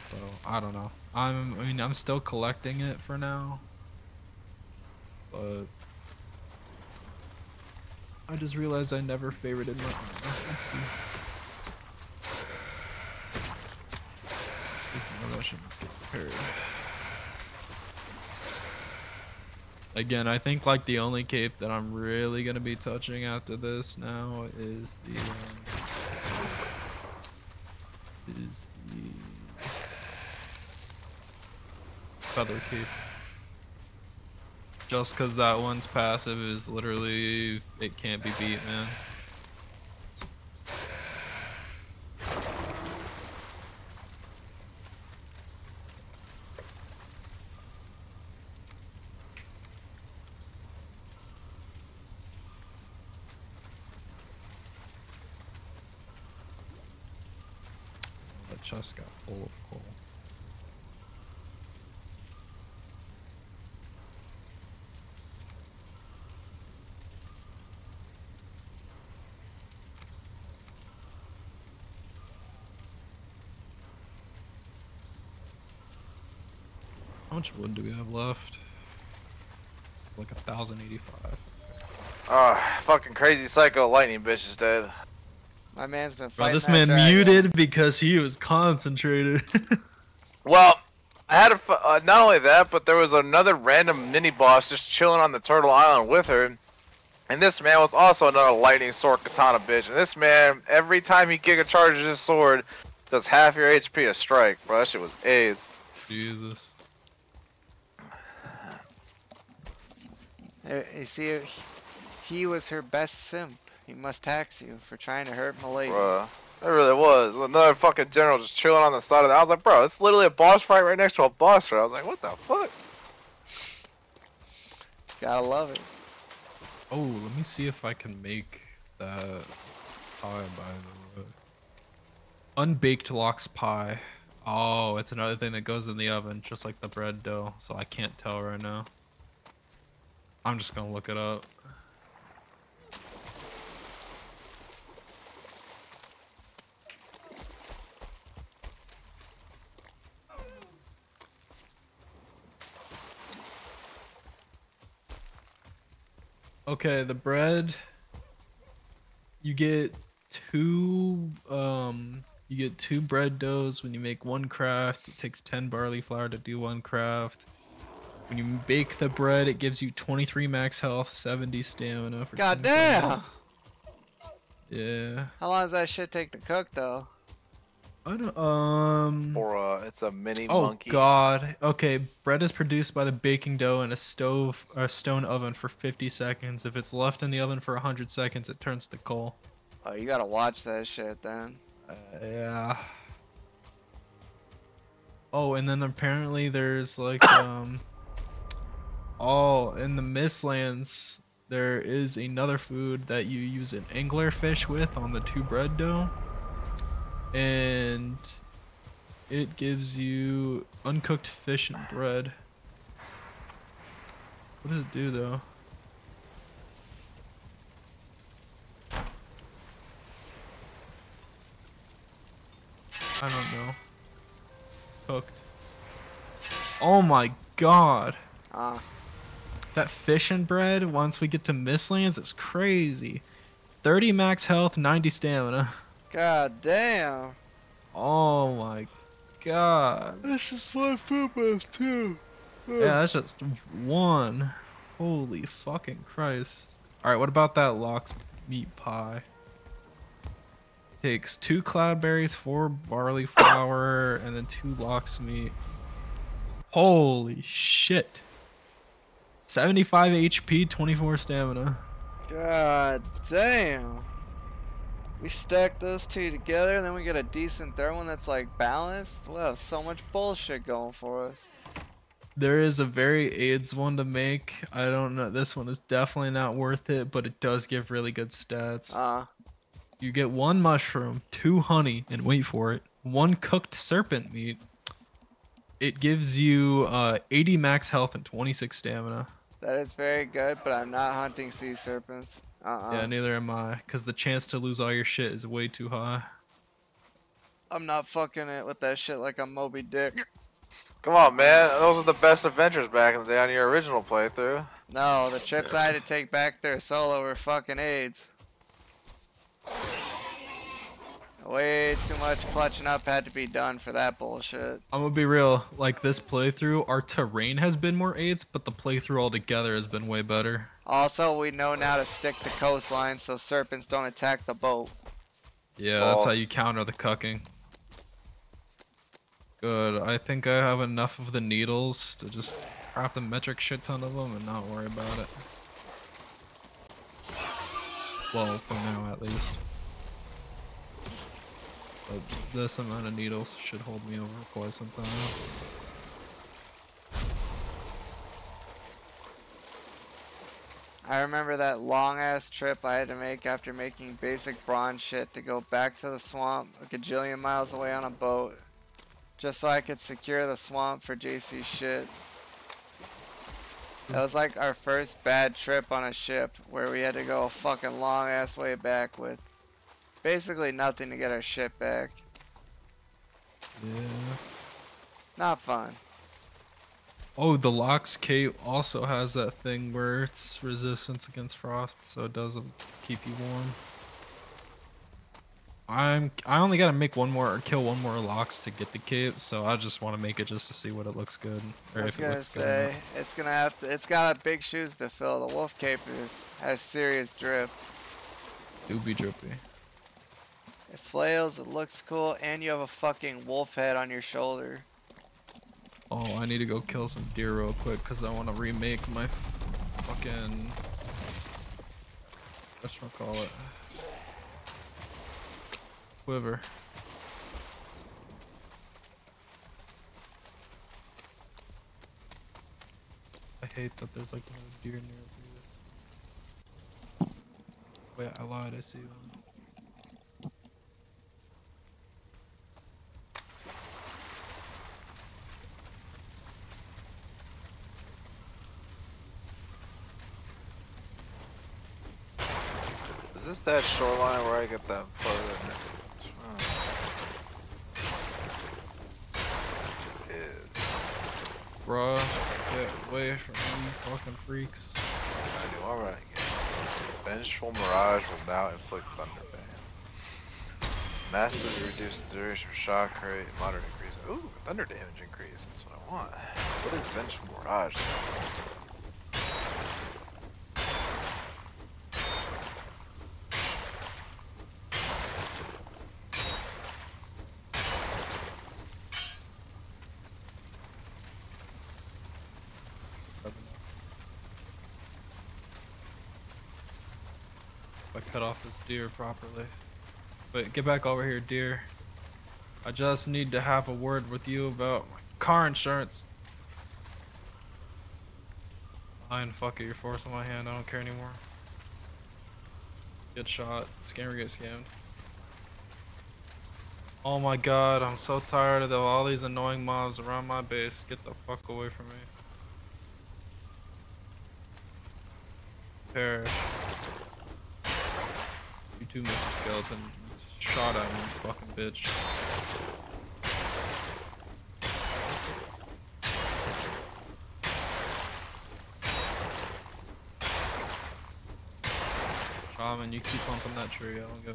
So I don't know. I'm. I mean, I'm still collecting it for now. But I just realized I never favorited my. Speaking of, I should get prepared. Again, I think like the only cape that I'm really gonna be touching after this now is the um, is the feather cape. Just cause that one's passive is literally it can't be beat, man. The chest got full of coal. How much wood do we have left? Like a thousand eighty-five. Oh, fucking crazy psycho lightning bitch is dead. My man's been fighting. Bro, this that man dragon. muted because he was concentrated. Well, I had a uh, not only that, but there was another random mini boss just chilling on the Turtle Island with her. And this man was also another lightning sword katana bitch. And this man, every time he giga charges his sword, does half your HP a strike, bro. That shit was AIDS. Jesus. You see, he was her best simp. He must tax you for trying to hurt Malay. Bruh. It really was. Another fucking general just chilling on the side of the. I was like, bro, it's literally a boss fight right next to a boss fight. I was like, what the fuck? Gotta love it. Oh, let me see if I can make that pie by the way. Unbaked lox pie. Oh, it's another thing that goes in the oven, just like the bread dough. So I can't tell right now. I'm just gonna look it up. Okay, the bread. You get two. Um, you get two bread doughs when you make one craft. It takes ten barley flour to do one craft. When you bake the bread, it gives you 23 max health, 70 stamina for. God damn! minutes. Yeah. How long does that shit take to cook, though? I don't. Um. For uh, it's a mini Oh monkey. Oh, God. Okay, bread is produced by the baking dough in a stove or stone oven for 50 seconds. If it's left in the oven for 100 seconds, it turns to coal. Oh, you gotta watch that shit then. Uh, yeah. Oh, and then apparently there's like um. Oh, in the Mistlands, there is another food that you use an anglerfish with on the two bread dough, and it gives you uncooked fish and bread. What does it do though? I don't know. Cooked. Oh my god. Ah, That fish and bread, once we get to Mistlands, is crazy. 30 max health, 90 stamina. god damn. Oh my god. That's just one food buff too. Yeah, that's just one. Holy fucking Christ. Alright, what about that lox meat pie? Takes two cloudberries, four barley flour, and then two lox meat. Holy shit. 75 HP, 24 stamina. God damn. We stack those two together, and then we get a decent third one that's like balanced. Well, so much bullshit going for us. There is a very AIDS one to make. I don't know. This one is definitely not worth it, but it does give really good stats. Uh, You get one mushroom, two honey, and wait for it, one cooked serpent meat. It gives you uh, 80 max health and 26 stamina. That is very good, but I'm not hunting sea serpents. Uh-uh. Yeah, neither am I, because the chance to lose all your shit is way too high. I'm not fucking it with that shit like I'm Moby Dick. Come on, man. Those were the best adventures back in the day on your original playthrough. No, the trips I had to take back there solo were fucking AIDS. Way too much clutching up had to be done for that bullshit. I'm gonna be real, like this playthrough, our terrain has been more AIDS, but the playthrough altogether has been way better. Also, we know now to stick to coastline so serpents don't attack the boat. Yeah, that's Oh. how you counter the cucking. Good. I think I have enough of the needles to just craft a metric shit ton of them and not worry about it. Well, for now at least. But this amount of needles should hold me over quite some time. I remember that long ass trip I had to make after making basic bronze shit to go back to the swamp a gajillion miles away on a boat. Just so I could secure the swamp for JC shit. That was like our first bad trip on a ship where we had to go a fucking long ass way back with basically nothing to get our shit back. Yeah. Not fun. Oh, the Lox cape also has that thing where it's resistance against frost, so it doesn't keep you warm. I'm I only gotta make one more or kill one more Lox to get the cape, so I just want to make it just to see what it looks good. Or I was gonna say it's gonna have to. It's got big shoes to fill. The wolf cape is has serious drip. Do be drippy. It flails. It looks cool, and you have a fucking wolf head on your shoulder. Oh, I need to go kill some deer real quick because I want to remake my fucking. What's call it? quiver. I hate that there's like no deer near this. Wait, I lied, I see one. Is this that shoreline where I get that part of it next oh. bruh. Get away from me, fucking freaks. I do alright Vengeful Mirage will now inflict Thunderbane. Massively reduce the duration of shock rate, moderate increase. Ooh, thunder damage increase. That's what I want. What is Vengeful Mirage? Cut off this deer properly. But get back over here, deer. I just need to have a word with you about my car insurance. Fine, fuck it, you're forcing my hand, I don't care anymore. Get shot, scammer get scammed. Oh my god, I'm so tired of all these annoying mobs around my base. Get the fuck away from me. Perish too, Mr. Skeleton. Shot at me, fucking bitch. Shaman, you keep pumping that tree, I don't go.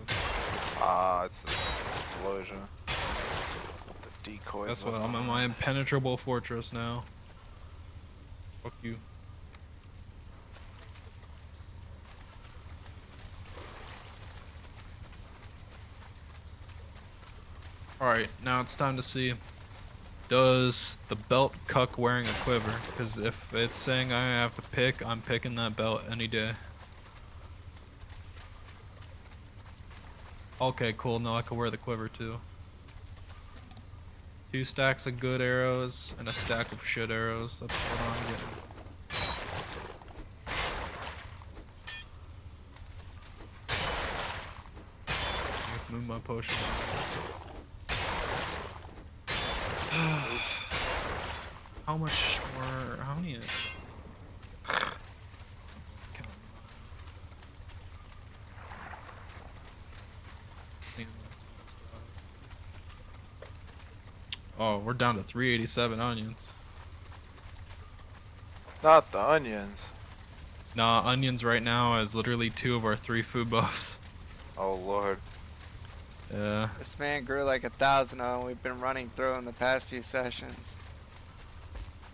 Ah, it's an explosion. The decoy. That's what, I'm in my impenetrable fortress now. Fuck you. Alright, now it's time to see does the belt cuck wearing a quiver? Because if it's saying I have to pick, I'm picking that belt any day. Okay, cool. No, I can wear the quiver too. Two stacks of good arrows and a stack of shit arrows. That's what I'm getting. Move my potion. How much more? How many? Oh, we're down to 387 onions. Not the onions. Nah, onions right now is literally two of our three food buffs. Oh lord. Yeah. This man grew like a thousand of them. We've been running through in the past few sessions.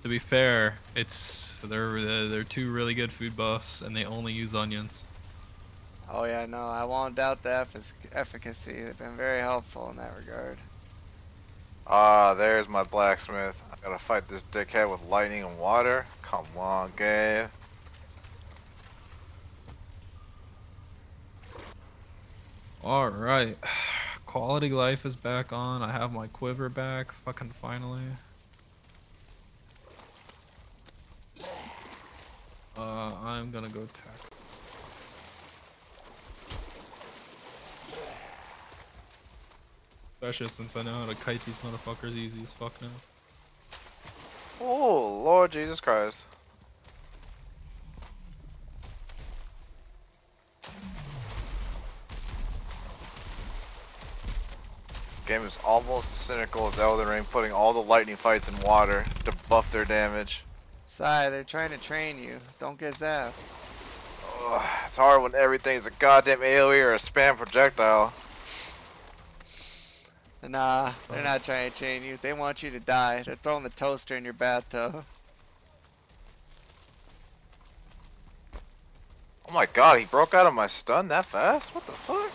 To be fair, it's they're they're two really good food buffs, and they only use onions. Oh yeah, no, I won't doubt the efficacy. They've been very helpful in that regard. Ah, there's my blacksmith. I gotta fight this dickhead with lightning and water. Come on, game. All right. Quality life is back on. I have my quiver back. Fucking finally. Uh, I'm gonna go tax. Especially since I know how to kite these motherfuckers easy as fuck now. Oh, Lord Jesus Christ. game is almost as cynical as Elden Ring, putting all the lightning fights in water to buff their damage. Sai, they're trying to train you. Don't get zapped. Ugh, it's hard when everything's a goddamn AoE or a spam projectile. Nah, they're not trying to train you. They want you to die. They're throwing the toaster in your bathtub. Oh my god, he broke out of my stun that fast? What the fuck?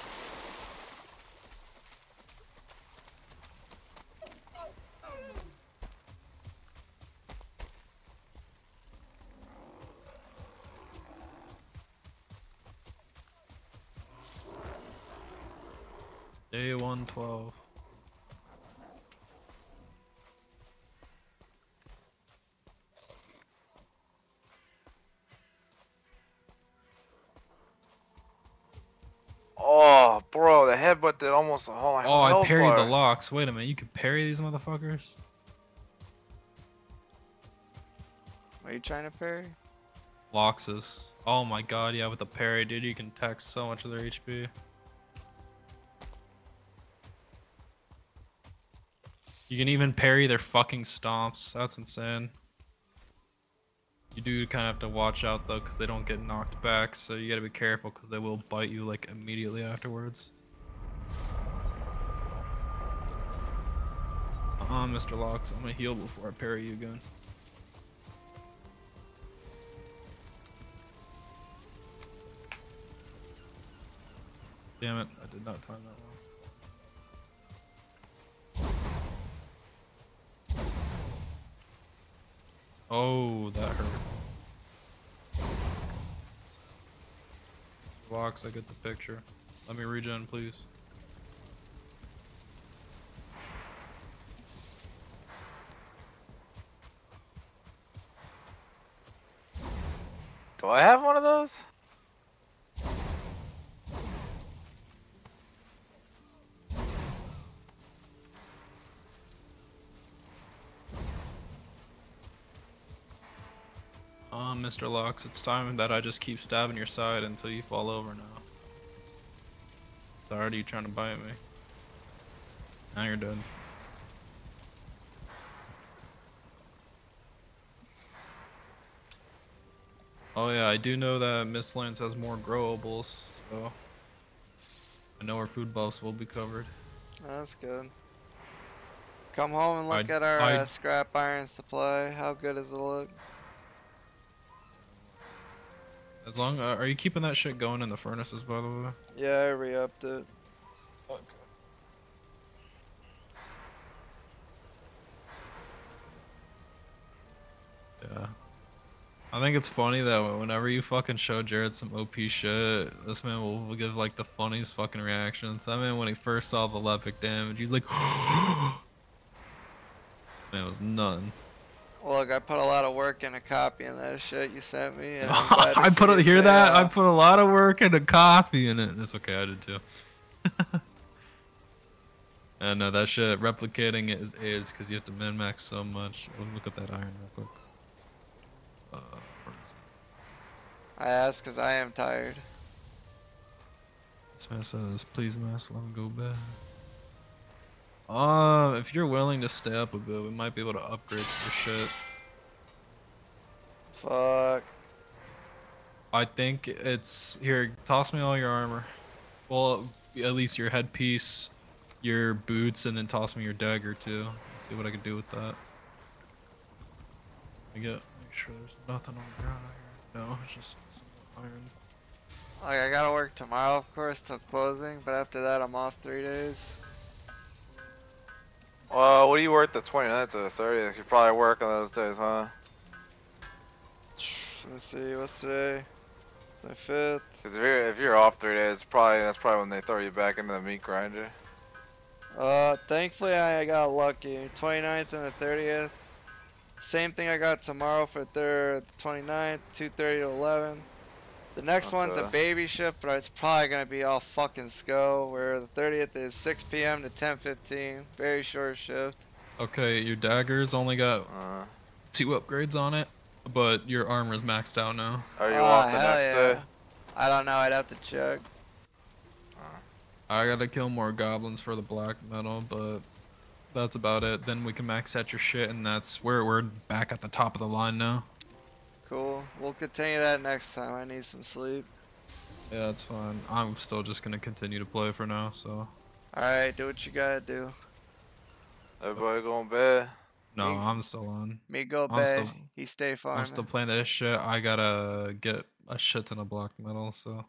Day 112. Oh, bro, the headbutt did almost a whole Oh, I health parried the Lox. Wait a minute, you can parry these motherfuckers? Are you trying to parry? Loxus. Oh my god, yeah, with the parry, dude, you can text so much of their HP. You can even parry their fucking stomps. That's insane. You do kind of have to watch out though, because they don't get knocked back, so you gotta be careful, because they will bite you like immediately afterwards. Uh-uh, Mr. Lox, I'm gonna heal before I parry you again. Damn it, I did not time that well. Oh, that hurt. Lox, I get the picture. Let me regen, please. Do I have one of those? Mr. Lox, it's time that I just keep stabbing your side until you fall over now. Of you trying to bite me. Now you're dead. Oh yeah, I do know that Mistlands has more growables, so I know our food buffs will be covered. That's good. Come home and look I- at our I- uh, scrap iron supply. How good does it look? As long, uh, are you keeping that shit going in the furnaces, by the way? Yeah, I re-upped it. Okay. Yeah. I think it's funny that whenever you fucking show Jared some OP shit, this man will, give like the funniest fucking reactions. That man, when he first saw the epic damage, he's like, man, it was none. Look, I put a lot of work into copying that shit you sent me. And I'm glad to I put a, hear that? I put a lot of work into coffee in it. That's okay, I did too. and no, that shit replicating it is AIDS because you have to min max so much. Let me look at that iron real quick. Uh, where is it? I asked because I am tired. this man says, please, mass, let me go bed. Um, if you're willing to stay up a bit, we might be able to upgrade your shit. Fuck. I think it's here. Toss me all your armor. Well, at least your headpiece, your boots, and then toss me your dagger too. See what I can do with that. I get make sure there's nothing on the ground out here. No, it's just some iron. Like, I gotta work tomorrow, of course, till closing, but after that, I'm off three days. Well, what do you work the 29th to the 30th? You probably work on those days, huh? Let me see, what's today? The 5th. Because if you're, if you're off three days, probably that's probably when they throw you back into the meat grinder. Uh, thankfully I got lucky. 29th and the 30th. Same thing I got tomorrow for third, 29th, 2:30 to 11. The next one's a baby shift, but it's probably gonna be all fucking SCO. Where the 30th is 6 p.m. to 10:15, very short shift. Okay, your dagger's only got Uh, two upgrades on it, but your armor's maxed out now. are you Ah, off the hell next yeah. day? I don't know. I'd have to check. I gotta kill more goblins for the black metal, but that's about it. Then we can max out your shit, and that's where we're back at the top of the line now. Cool. We'll continue that next time. I need some sleep. Yeah, that's fine. I'm still just gonna continue to play for now, so. Alright, do what you gotta do. Everybody going bed. No, Me- I'm still on. Me go I'm bed. still- He stay farming. I'm still playing this shit. I gotta get a shit ton of black metal, so.